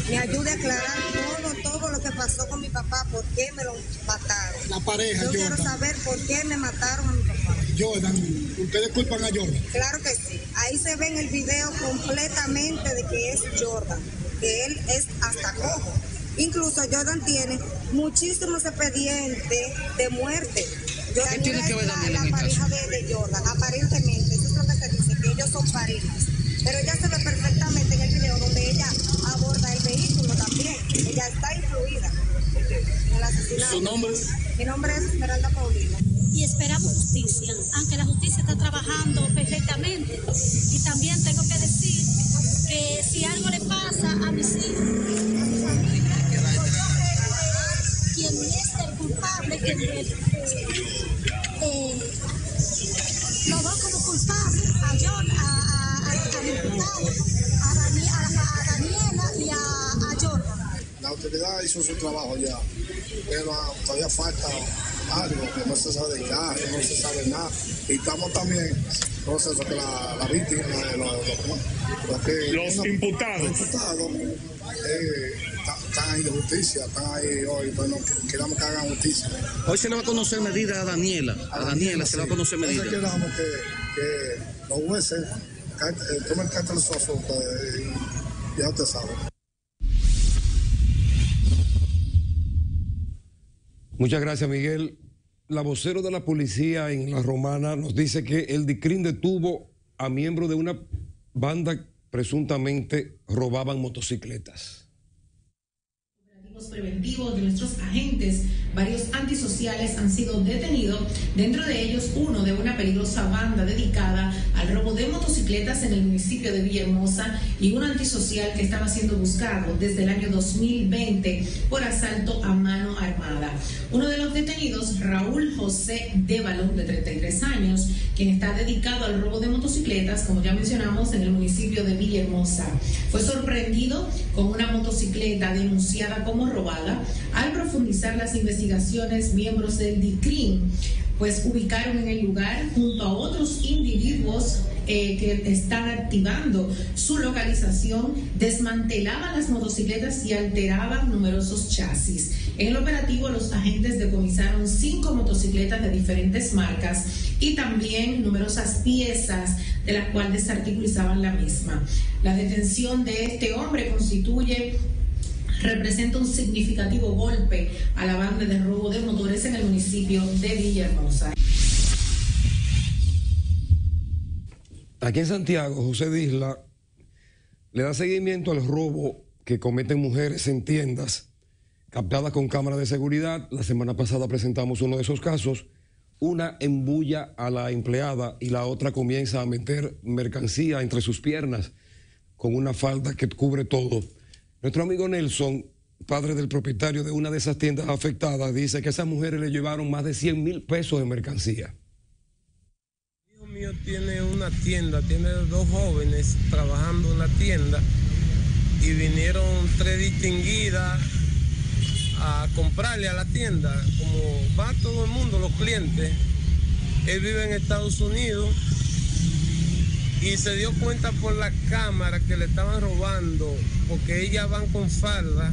me ayude a aclarar todo, todo lo que pasó con mi papá, por qué me lo mataron. La pareja, Yo quiero saber por qué me mataron a mi papá. Jordan, ustedes culpan a Jordan. Claro que sí. Ahí se ve en el video completamente de que es Jordan, que él es hasta cojo. Incluso Jordan tiene muchísimos expedientes de muerte. ¿Qué tiene que ver la, Daniel la en el pareja caso? de, de Jordan, aparentemente, eso es lo que se dice, que ellos son parejas. Pero ella se ve perfectamente en el video donde ella aborda el vehículo también. Ella está incluida en el asesinato. ¿Su nombre? Mi nombre es Esmeralda Paulino. y esperamos justicia, aunque la justicia está trabajando perfectamente. Y también tengo que decir que si algo le pasa a mis hijos, culpable, es, eh, los dos como culpables, a John, a, a, a, a mi imputado, a, Dani- a- Daniela y a, a Jordan. La autoridad hizo su trabajo ya. pero todavía falta algo, que no se sabe de carro, no se sabe nada. Y estamos también, proceso que la, la víctima, eh, los, los- los Los imputados. Los imputados eh, están ahí de justicia, están ahí hoy, bueno, que- queramos que hagan justicia. Hoy se le va a conocer medida a Daniela. A Daniela se le va a conocer medida. Entonces queramos que, que los jueces eh, tomen carta de su asunto eh, y ya usted sabe. Muchas gracias, Miguel. La vocero de la policía en La Romana nos dice que el DICRIN detuvo a miembros de una banda presuntamente robaban motocicletas. Preventivos de nuestros agentes, varios antisociales han sido detenidos, dentro de ellos uno de una peligrosa banda dedicada al robo de motocicletas en el municipio de Villahermosa y un antisocial que estaba siendo buscado desde el año 2020 por asalto a mano armada. Uno de los detenidos, Raúl José Dévalo, de 33 años, quien está dedicado al robo de motocicletas, como ya mencionamos, en el municipio de Villahermosa. Fue sorprendido con una motocicleta denunciada como robada. Al profundizar las investigaciones, miembros del DICRIM pues ubicaron en el lugar junto a otros individuos eh, que están activando su localización, desmantelaban las motocicletas y alteraban numerosos chasis. En el operativo, los agentes decomisaron cinco motocicletas de diferentes marcas y también numerosas piezas de las cuales desarticulizaban la misma. La detención de este hombre constituye representa un significativo golpe a la banda de robo de motores en el municipio de Villahermosa. Aquí en Santiago, José Disla le da seguimiento al robo que cometen mujeres en tiendas captadas con cámaras de seguridad. La semana pasada presentamos uno de esos casos. Una embulla a la empleada y la otra comienza a meter mercancía entre sus piernas con una falda que cubre todo. Nuestro amigo Nelson, padre del propietario de una de esas tiendas afectadas, dice que esas mujeres le llevaron más de 100 mil pesos de mercancía. hijo mío tiene una tienda, tiene dos jóvenes trabajando en la tienda y vinieron tres distinguidas a comprarle a la tienda, como va todo el mundo, los clientes. Él vive en Estados Unidos y se dio cuenta por la cámara que le estaban robando, porque ellas van con falda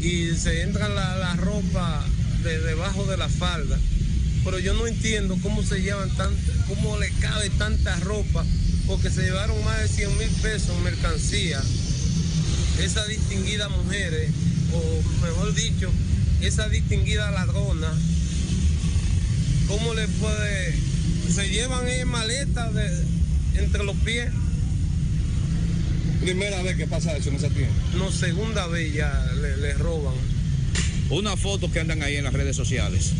y se entran la, ropa de debajo de la falda. Pero yo no entiendo cómo se llevan tanta, cómo le cabe tanta ropa, porque se llevaron más de 100 mil pesos en mercancía. Esas distinguidas mujeres, o mejor dicho, esa distinguida ladrona, ¿cómo le puede? Se llevan en maletas de, entre los pies. Primera vez que pasa eso en esa tienda. No, segunda vez ya le, le roban. Unas fotos que andan ahí en las redes sociales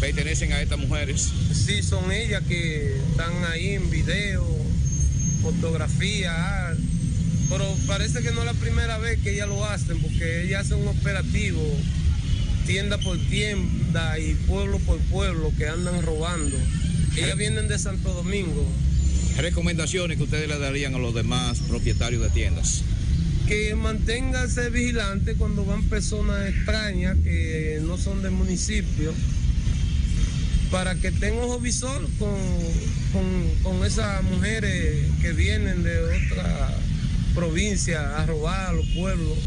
pertenecen a estas mujeres. Sí, son ellas que están ahí en video, fotografía, art. pero parece que no es la primera vez que ellas lo hacen, porque ellas hacen un operativo tienda por tienda y pueblo por pueblo que andan robando. Ellas vienen de Santo Domingo. Recomendaciones que ustedes le darían a los demás propietarios de tiendas. que manténganse vigilantes cuando van personas extrañas que no son del municipio, para que tengan ojo visor con, con, con esas mujeres que vienen de otra provincia a robar a los pueblos.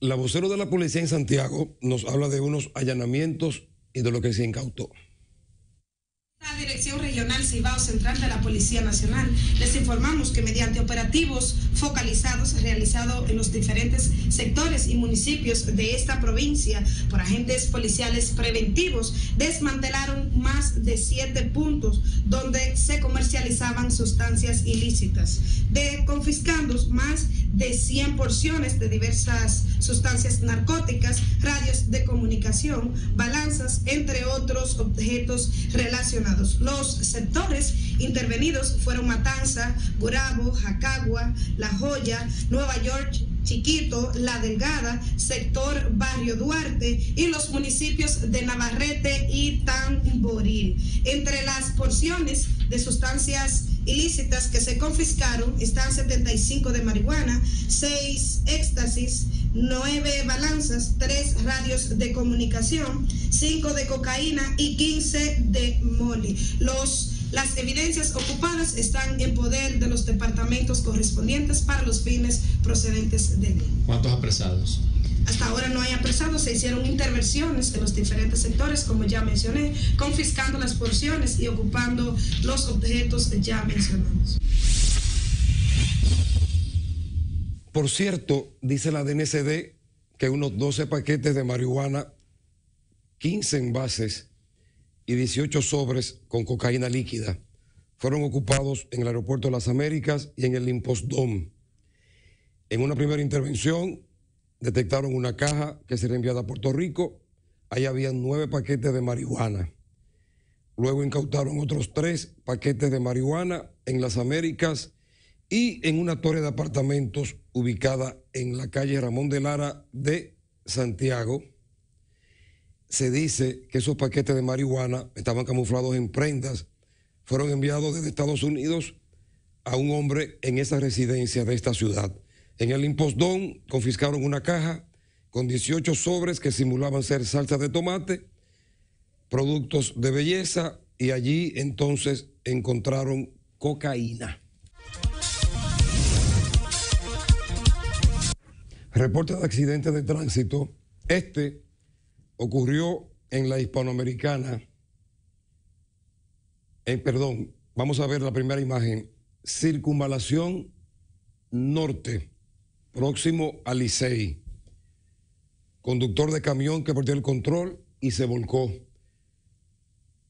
La vocero de la policía en Santiago nos habla de unos allanamientos y de lo que se incautó. La Dirección Regional Cibao Central de la Policía Nacional les informamos que mediante operativos focalizados realizados en los diferentes sectores y municipios de esta provincia por agentes policiales preventivos desmantelaron más de siete puntos donde se comercializaban sustancias ilícitas, de confiscando más de 100 porciones de diversas sustancias narcóticas, radios de comunicación, balanzas, entre otros objetos relacionados. Los sectores intervenidos fueron Matanza, Gurabo, Jacagua, La Joya, Nueva York, Chiquito, La Delgada, sector Barrio Duarte y los municipios de Navarrete y Tamboril. Entre las porciones de sustancias ilícitas que se confiscaron están 75 de marihuana, 6 éxtasis, nueve balanzas, tres radios de comunicación, cinco de cocaína y 15 de moli. Los las evidencias ocupadas están en poder de los departamentos correspondientes para los fines procedentes de ley. ¿Cuántos apresados? Hasta ahora no hay apresados, se hicieron intervenciones en los diferentes sectores, como ya mencioné, confiscando las porciones y ocupando los objetos ya mencionados. Por cierto, dice la DNCD que unos 12 paquetes de marihuana, 15 envases y 18 sobres con cocaína líquida fueron ocupados en el Aeropuerto de las Américas y en el Impostdom. En una primera intervención detectaron una caja que se enviada a Puerto Rico. Ahí habían nueve paquetes de marihuana. Luego incautaron otros tres paquetes de marihuana en las Américas y en una torre de apartamentos ubicada en la calle Ramón de Lara de Santiago se dice que esos paquetes de marihuana estaban camuflados en prendas, fueron enviados desde Estados Unidos a un hombre en esa residencia de esta ciudad. En el impostón confiscaron una caja con 18 sobres que simulaban ser salsa de tomate, productos de belleza y allí entonces encontraron cocaína. Reporte de accidente de tránsito. Este ocurrió en la hispanoamericana, en, perdón, vamos a ver la primera imagen, circunvalación norte, próximo a Licey. Conductor de camión que perdió el control y se volcó.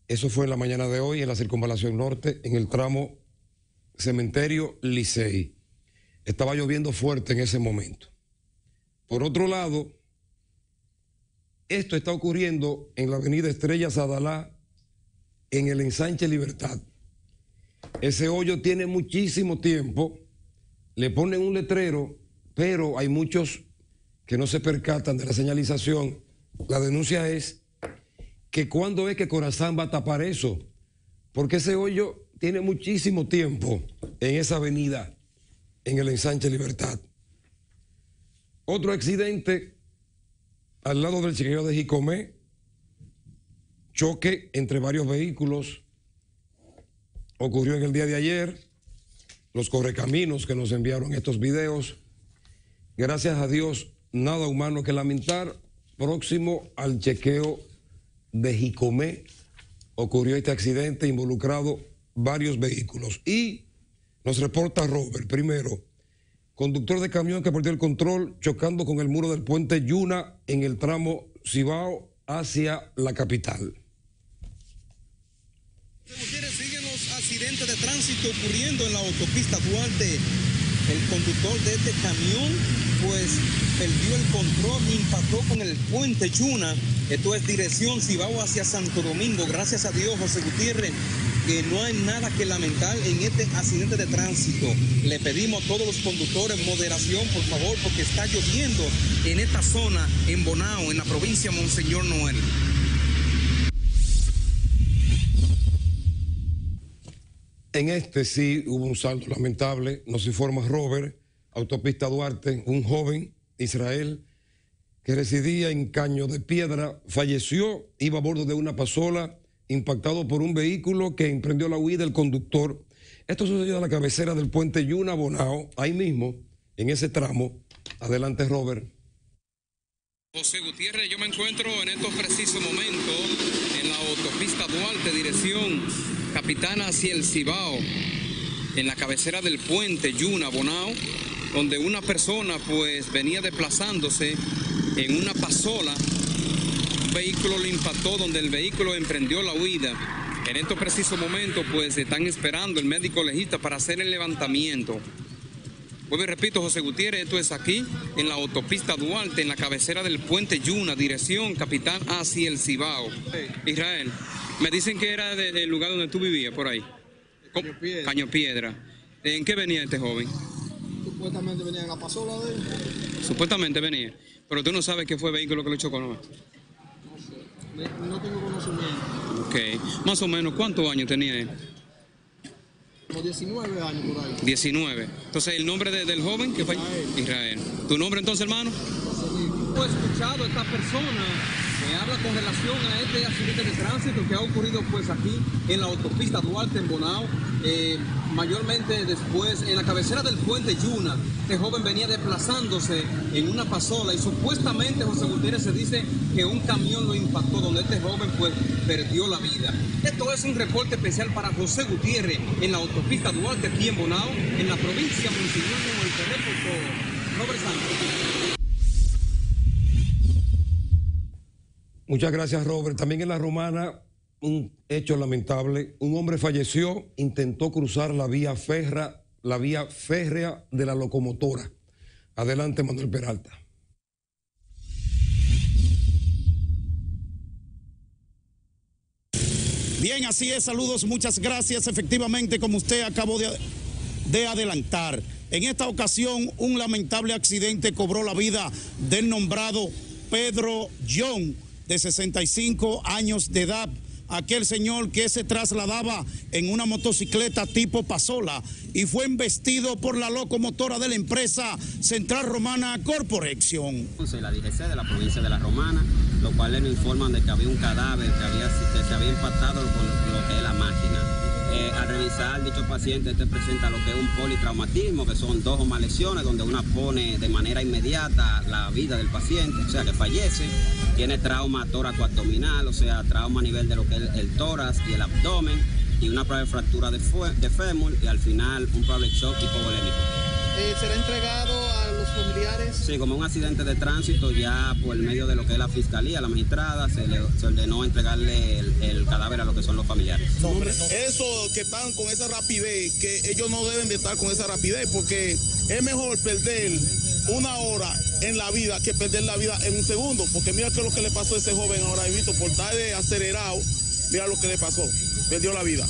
Eso fue en la mañana de hoy en la circunvalación norte, en el tramo cementerio Licey. Estaba lloviendo fuerte en ese momento. Por otro lado, esto está ocurriendo en la avenida Estrella Sadalá, en el ensanche Libertad. Ese hoyo tiene muchísimo tiempo, le ponen un letrero, pero hay muchos que no se percatan de la señalización. La denuncia es que cuando es que Corazán va a tapar eso, porque ese hoyo tiene muchísimo tiempo en esa avenida, en el ensanche Libertad. Otro accidente al lado del chequeo de Jicomé, choque entre varios vehículos ocurrió en el día de ayer. Los correcaminos que nos enviaron estos videos, gracias a Dios, nada humano que lamentar. Próximo al chequeo de Jicomé ocurrió este accidente involucrado varios vehículos. Y nos reporta Robert, primero, conductor de camión que perdió el control chocando con el muro del puente Yuna en el tramo Cibao hacia la capital. Siguen los accidentes de tránsito ocurriendo en la autopista Duarte. El conductor de este camión pues perdió el control e impactó con el puente Yuna. Esto es dirección Cibao hacia Santo Domingo. Gracias a Dios, José Gutiérrez, que no hay nada que lamentar en este accidente de tránsito. Le pedimos a todos los conductores moderación, por favor, porque está lloviendo en esta zona, en Bonao, en la provincia Monseñor Noel. En este sí hubo un saldo lamentable, nos informa Robert, autopista Duarte, un joven, Israel, que residía en Caño de Piedra, falleció, iba a bordo de una pasola impactado por un vehículo que emprendió la huida del conductor. Esto sucedió a la cabecera del puente Yuna Bonao, ahí mismo, en ese tramo. Adelante, Robert. José Gutiérrez, yo me encuentro en estos precisos momentos en la autopista Duarte, dirección Capitana hacia el Cibao, en la cabecera del puente Yuna Bonao, donde una persona pues venía desplazándose en una pasola vehículo lo impactó, donde el vehículo emprendió la huida. En estos precisos momentos, pues están esperando el médico legista para hacer el levantamiento. Vuelvo y repito, José Gutiérrez, esto es aquí, en la autopista Duarte, en la cabecera del puente Yuna, dirección Capitán hacia el Cibao. Israel, me dicen que era del lugar donde tú vivías, por ahí. Caño Piedra. Caño Piedra. ¿En qué venía este joven? Supuestamente venía en la pasola de él. Supuestamente venía. Pero tú no sabes qué fue el vehículo que lo chocó, ¿no? No tengo conocimiento. Ok. Más o menos, ¿cuántos años tenía él? Como 19 años por ahí. 19. Entonces, ¿el nombre de- del joven que fue? Israel. ¿Tu nombre entonces, hermano? José pues escuchado a esta persona con relación a este accidente de tránsito que ha ocurrido pues aquí en la autopista Duarte en Bonao, eh, mayormente después en la cabecera del puente Yuna. Este joven venía desplazándose en una pasola y supuestamente José Gutiérrez se dice que un camión lo impactó donde este joven pues perdió la vida. Esto es un reporte especial para José Gutiérrez en la autopista Duarte aquí en Bonao, en la provincia municipal que reportó Robert Santos. Muchas gracias, Robert. También en la romana, un hecho lamentable. Un hombre falleció, intentó cruzar la vía ferra, la vía férrea de la locomotora. Adelante, Manuel Peralta. Bien, así es, saludos, muchas gracias. Efectivamente, como usted acabó de, de adelantar, en esta ocasión un lamentable accidente cobró la vida del nombrado Pedro John, de 65 años de edad. Aquel señor que se trasladaba en una motocicleta tipo Pasola y fue embestido por la locomotora de la empresa Central Romana Corporation. La DGC de la provincia de La Romana, lo cual nos informan de que había un cadáver que, había, que se había impactado con lo que es la máquina. Eh, al revisar dicho paciente, este presenta lo que es un politraumatismo, que son dos o más lesiones, donde una pone de manera inmediata la vida del paciente, o sea, que fallece. Tiene trauma tóraco-abdominal, o sea, trauma a nivel de lo que es el, tórax y el abdomen, y una probable fractura de, de fémur, y al final un probable shock hipovolémico. Eh, ¿Será entregado a los familiares? Sí, como un accidente de tránsito, ya por medio de lo que es la fiscalía, la magistrada, se, le, se ordenó entregarle el, el, cadáver a lo que son los familiares. Eso que están con esa rapidez, que ellos no deben de estar con esa rapidez, porque es mejor perder una hora en la vida que perder la vida en un segundo, porque mira qué es lo que le pasó a ese joven ahora, he visto por estar de acelerado, mira lo que le pasó perdió la vida.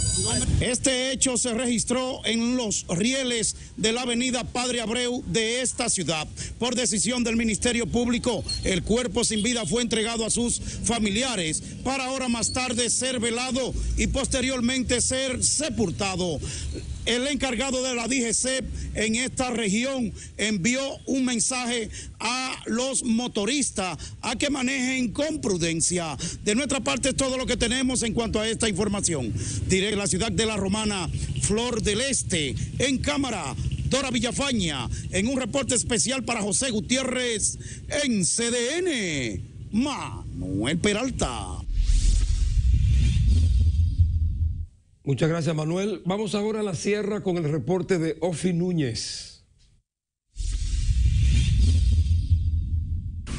Este hecho se registró en los rieles de la avenida Padre Abreu de esta ciudad. Por decisión del Ministerio Público, el cuerpo sin vida fue entregado a sus familiares para ahora más tarde ser velado y posteriormente ser sepultado. El encargado de la DGC en esta región envió un mensaje a los motoristas a que manejen con prudencia. De nuestra parte es todo lo que tenemos en cuanto a esta información. Diré la ciudad de La Romana, Flor del Este, en cámara. Dora Villafaña, en un reporte especial para José Gutiérrez en CDN. Manuel Peralta. Muchas gracias, Manuel. Vamos ahora a la sierra con el reporte de Ofi Núñez.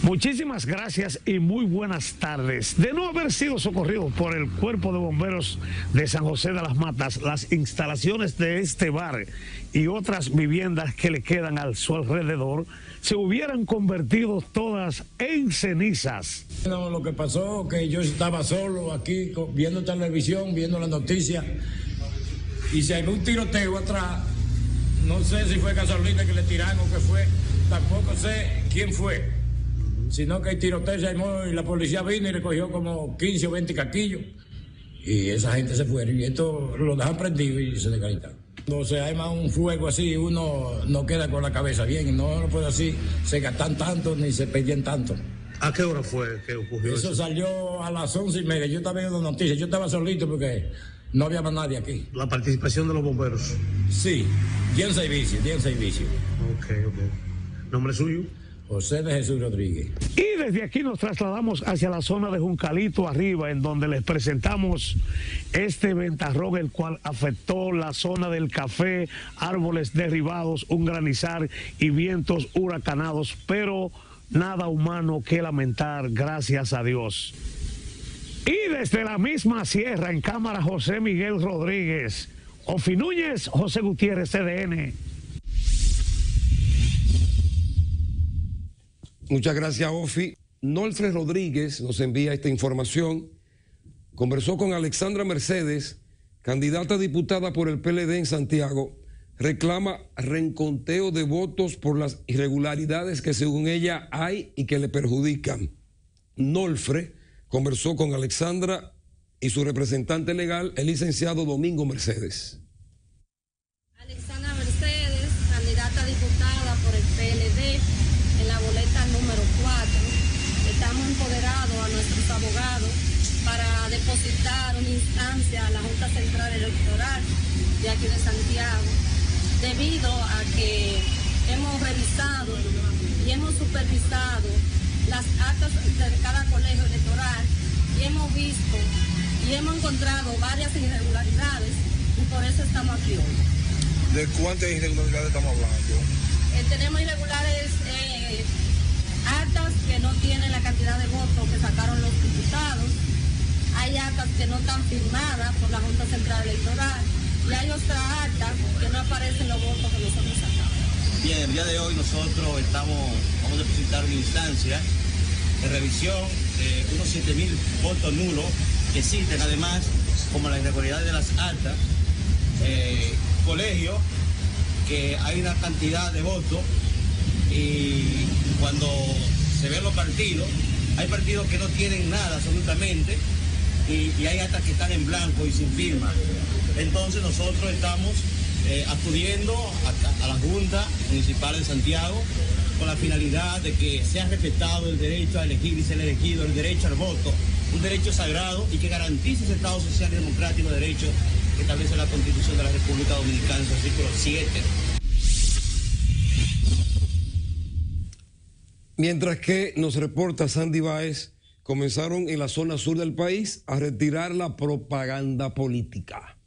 Muchísimas gracias y muy buenas tardes. De no haber sido socorrido por el Cuerpo de Bomberos de San José de las Matas, las instalaciones de este bar y otras viviendas que le quedan a su alrededor se hubieran convertido todas en cenizas. No, lo que pasó que yo estaba solo aquí viendo televisión, viendo las noticias y se hay un tiroteo atrás. No sé si fue gasolina que le tiraron o qué fue. Tampoco sé quién fue. Sino que el tiroteo se armó y la policía vino y recogió como 15 o 20 casquillos. Y esa gente se fue. Y esto lo dejan prendido y se descaritaron. Cuando se arma un fuego así, uno no queda con la cabeza bien. No lo puede así, se gastan tanto ni se pedían tanto. ¿A qué hora fue que ocurrió eso? Eso salió a las once y media. Yo estaba viendo noticias. Yo estaba solito porque no había más nadie aquí. ¿La participación de los bomberos? Sí, en servicio, en servicio. Ok, ok. ¿Nombre suyo? José de Jesús Rodríguez. Y desde aquí nos trasladamos hacia la zona de Juncalito arriba, en donde les presentamos este ventarrón, el cual afectó la zona del café, árboles derribados, un granizar y vientos huracanados, pero nada humano que lamentar, gracias a Dios. Y desde la misma sierra, en cámara, José Miguel Rodríguez, Ofi Núñez, José Gutiérrez, CDN. Muchas gracias, Ofi. Nolfred Rodríguez nos envía esta información. Conversó con Alexandra Mercedes, candidata a diputada por el PLD en Santiago. Reclama renconteo de votos por las irregularidades que según ella hay y que le perjudican. Nolfre conversó con Alexandra y su representante legal, el licenciado Domingo Mercedes. Alexandra Mercedes, candidata a diputada por el PLD en la boleta número 4. Estamos empoderados a nuestros abogados para depositar una instancia a la Junta Central Electoral de aquí de Santiago, debido a que hemos revisado y hemos supervisado las actas de cada colegio electoral y hemos visto y hemos encontrado varias irregularidades y por eso estamos aquí hoy. ¿De cuántas irregularidades estamos hablando? Eh, tenemos irregulares eh, actas que no tienen la cantidad de votos que sacaron los diputados, hay actas que no están firmadas por la Junta Central Electoral y hay otras actas que no aparecen los votos que nosotros sacamos. Bien, el día de hoy nosotros estamos, vamos a depositar una instancia de revisión de unos 7.000 votos nulos que existen además como la irregularidad de las actas, eh, colegios que hay una cantidad de votos y cuando se ven los partidos, hay partidos que no tienen nada absolutamente y, hay actas que están en blanco y sin firma. Entonces nosotros estamos eh, acudiendo a, a la Junta Municipal de Santiago con la finalidad de que sea respetado el derecho a elegir y ser elegido, el derecho al voto, un derecho sagrado y que garantice ese Estado social y democrático de derecho que establece la Constitución de la República Dominicana en su artículo 7. Mientras que nos reporta Sandy Báez, comenzaron en la zona sur del país a retirar la propaganda política.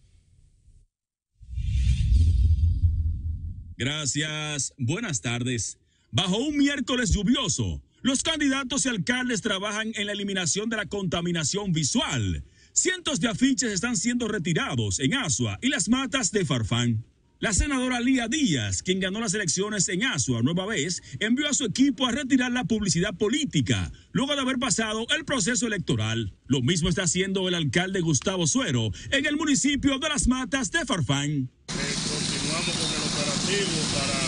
Gracias. Buenas tardes. Bajo un miércoles lluvioso, los candidatos y alcaldes trabajan en la eliminación de la contaminación visual. Cientos de afiches están siendo retirados en Asua y las matas de Farfán. La senadora Lía Díaz, quien ganó las elecciones en Asua nueva vez, envió a su equipo a retirar la publicidad política, luego de haber pasado el proceso electoral. Lo mismo está haciendo el alcalde Gustavo Suero en el municipio de las matas de Farfán. continuamos con el operativo para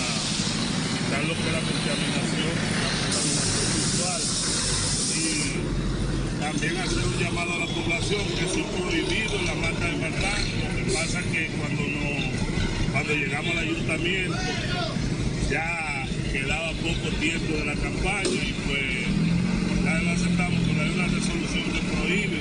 evitar lo que es la contaminación, la contaminación visual y también hacer un llamado a la población que es prohibido en la mata de Farfán. Lo que pasa es que cuando, no, cuando llegamos al ayuntamiento ya quedaba poco tiempo de la campaña y pues ya lo aceptamos, pero hay resolución que prohíbe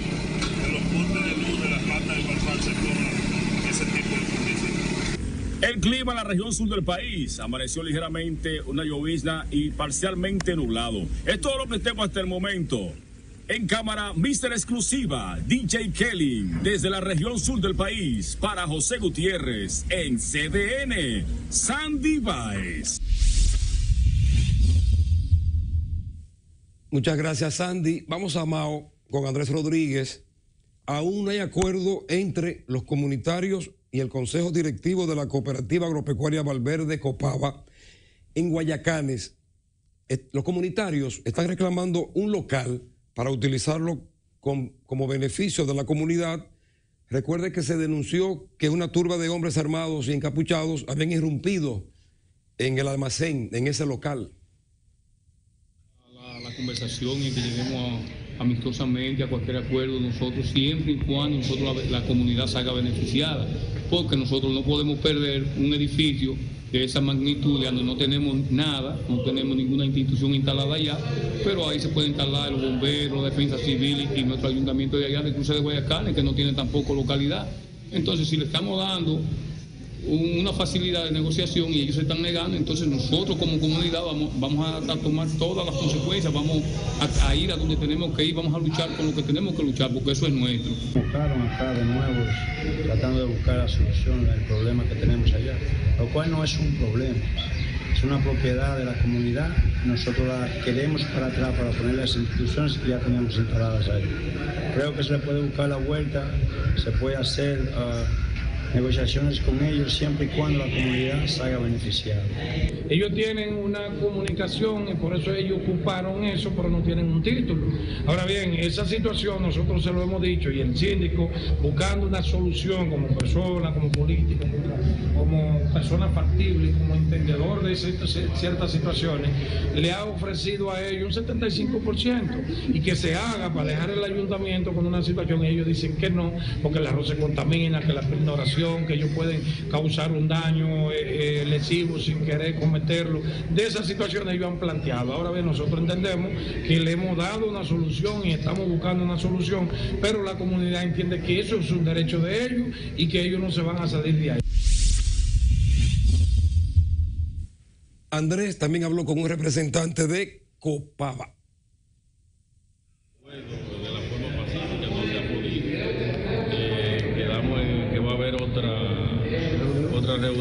que los postes de luz de las matas de Farfán se pongan ese tipo de publicidad. El clima en la región sur del país amaneció ligeramente una llovizna y parcialmente nublado. Es todo lo que tengo hasta el momento. En cámara, Mister Exclusiva, DJ Kelly, desde la región sur del país, para José Gutiérrez, en CDN, Sandy Baez. Muchas gracias, Sandy. Vamos a Mao con Andrés Rodríguez. Aún hay acuerdo entre los comunitarios y el Consejo Directivo de la Cooperativa Agropecuaria Valverde Copava en Guayacanes. Los comunitarios están reclamando un local para utilizarlo como beneficio de la comunidad. Recuerde que se denunció que una turba de hombres armados y encapuchados habían irrumpido en el almacén, en ese local. La, conversación y que lleguemos amistosamente a cualquier acuerdo nosotros, siempre y cuando nosotros la, la comunidad salga beneficiada, porque nosotros no podemos perder un edificio de esa magnitud, donde no tenemos nada, no tenemos ninguna institución instalada allá, pero ahí se puede instalar los bomberos, defensa civil y, nuestro ayuntamiento de allá de Cruce de Guayacanes, que no tiene tampoco localidad. Entonces, si le estamos dando una facilidad de negociación y ellos se están negando, entonces nosotros como comunidad vamos, vamos a, a tomar todas las consecuencias, vamos a, a ir a donde tenemos que ir, vamos a luchar con lo que tenemos que luchar, porque eso es nuestro. buscaron acá de nuevo, tratando de buscar la solución al problema que tenemos allá, lo cual no es un problema, es una propiedad de la comunidad, nosotros la queremos para atrás para poner las instituciones que ya teníamos instaladas ahí. Creo que se le puede buscar la vuelta, se puede hacer ah, negociaciones con ellos siempre y cuando la comunidad salga beneficiada. Ellos tienen una comunicación y por eso ellos ocuparon eso, pero no tienen un título. Ahora bien, esa situación nosotros se lo hemos dicho y el síndico buscando una solución como persona, como político, como, persona factible, como entendedor de ciertas, ciertas situaciones, le ha ofrecido a ellos un 75% y que se haga para dejar el ayuntamiento con una situación y ellos dicen que no, porque el arroz se contamina, que la ignoración que ellos pueden causar un daño eh, eh, lesivo sin querer cometerlo. De esas situaciones ellos han planteado. Ahora bien, nosotros entendemos que le hemos dado una solución y estamos buscando una solución, pero la comunidad entiende que eso es un derecho de ellos y que ellos no se van a salir de ahí. Andrés también habló con un representante de Copava.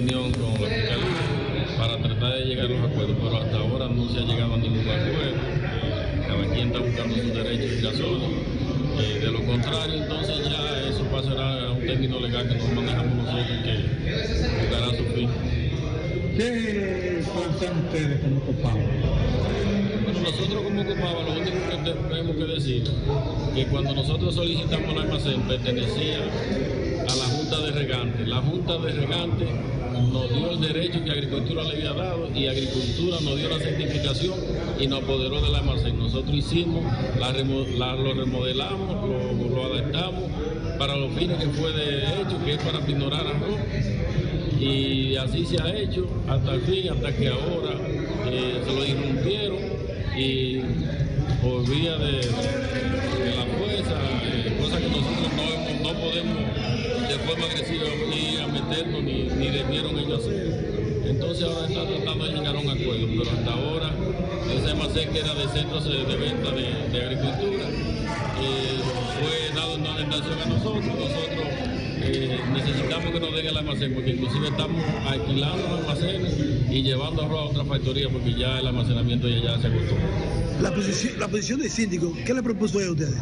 Reunión con la fiscalía para tratar de llegar a los acuerdos, pero hasta ahora no se ha llegado a ningún acuerdo. Cada quien está buscando sus derechos y razones. Eh, de lo contrario, entonces ya eso pasará a un término legal que nos manejamos nosotros y que buscará su fin. ¿Qué plantean ustedes como Copava? Bueno, nosotros como Copava lo único que tenemos que decir que cuando nosotros solicitamos el almacén pertenecía a la Junta de Regantes. La Junta de Regantes nos dio el derecho que Agricultura le había dado y Agricultura nos dio la certificación y nos apoderó del almacén. Nosotros hicimos, lo remodelamos, lo, adaptamos para los fines que fue de hecho, que es para pinorar arroz. Y así se ha hecho hasta el fin, hasta que ahora eh, se lo irrumpieron y por vía de, la fuerza, eh, cosa que nosotros no, podemos de ni a meternos ni, ni debieron ellos. Entonces ahora está tratando de llegar a un acuerdo, pero hasta ahora ese almacén que era de centros de, venta de, agricultura eh, fue dado en orientación a nosotros. Nosotros eh, necesitamos que nos den el almacén porque inclusive estamos alquilando los almacenes y llevando arroz a otra factoría porque ya el almacenamiento ya, ya se agotó. La posición, la posición del síndico, ¿qué le propuso a ustedes?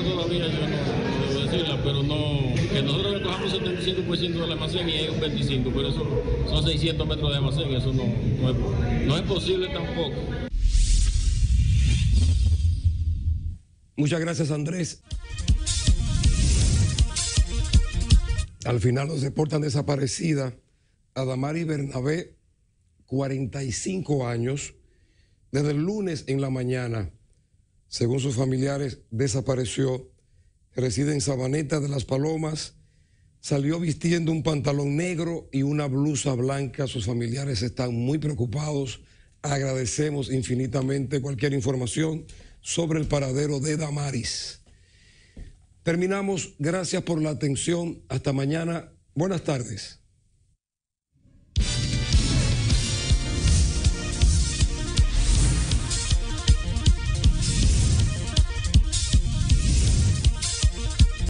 Todavía yo no debo decirla, pero no, que nosotros recojamos 75% del almacén y hay un 25%, pero eso son 600 metros de almacén, eso no, no, es, posible tampoco. Muchas gracias Andrés. Al final nos reportan desaparecida a Damari Bernabé, 45 años, desde el lunes en la mañana según sus familiares, desapareció. Reside en Sabaneta de las Palomas. Salió vistiendo un pantalón negro y una blusa blanca. Sus familiares están muy preocupados. Agradecemos infinitamente cualquier información sobre el paradero de Damaris. Terminamos. Gracias por la atención. Hasta mañana. Buenas tardes.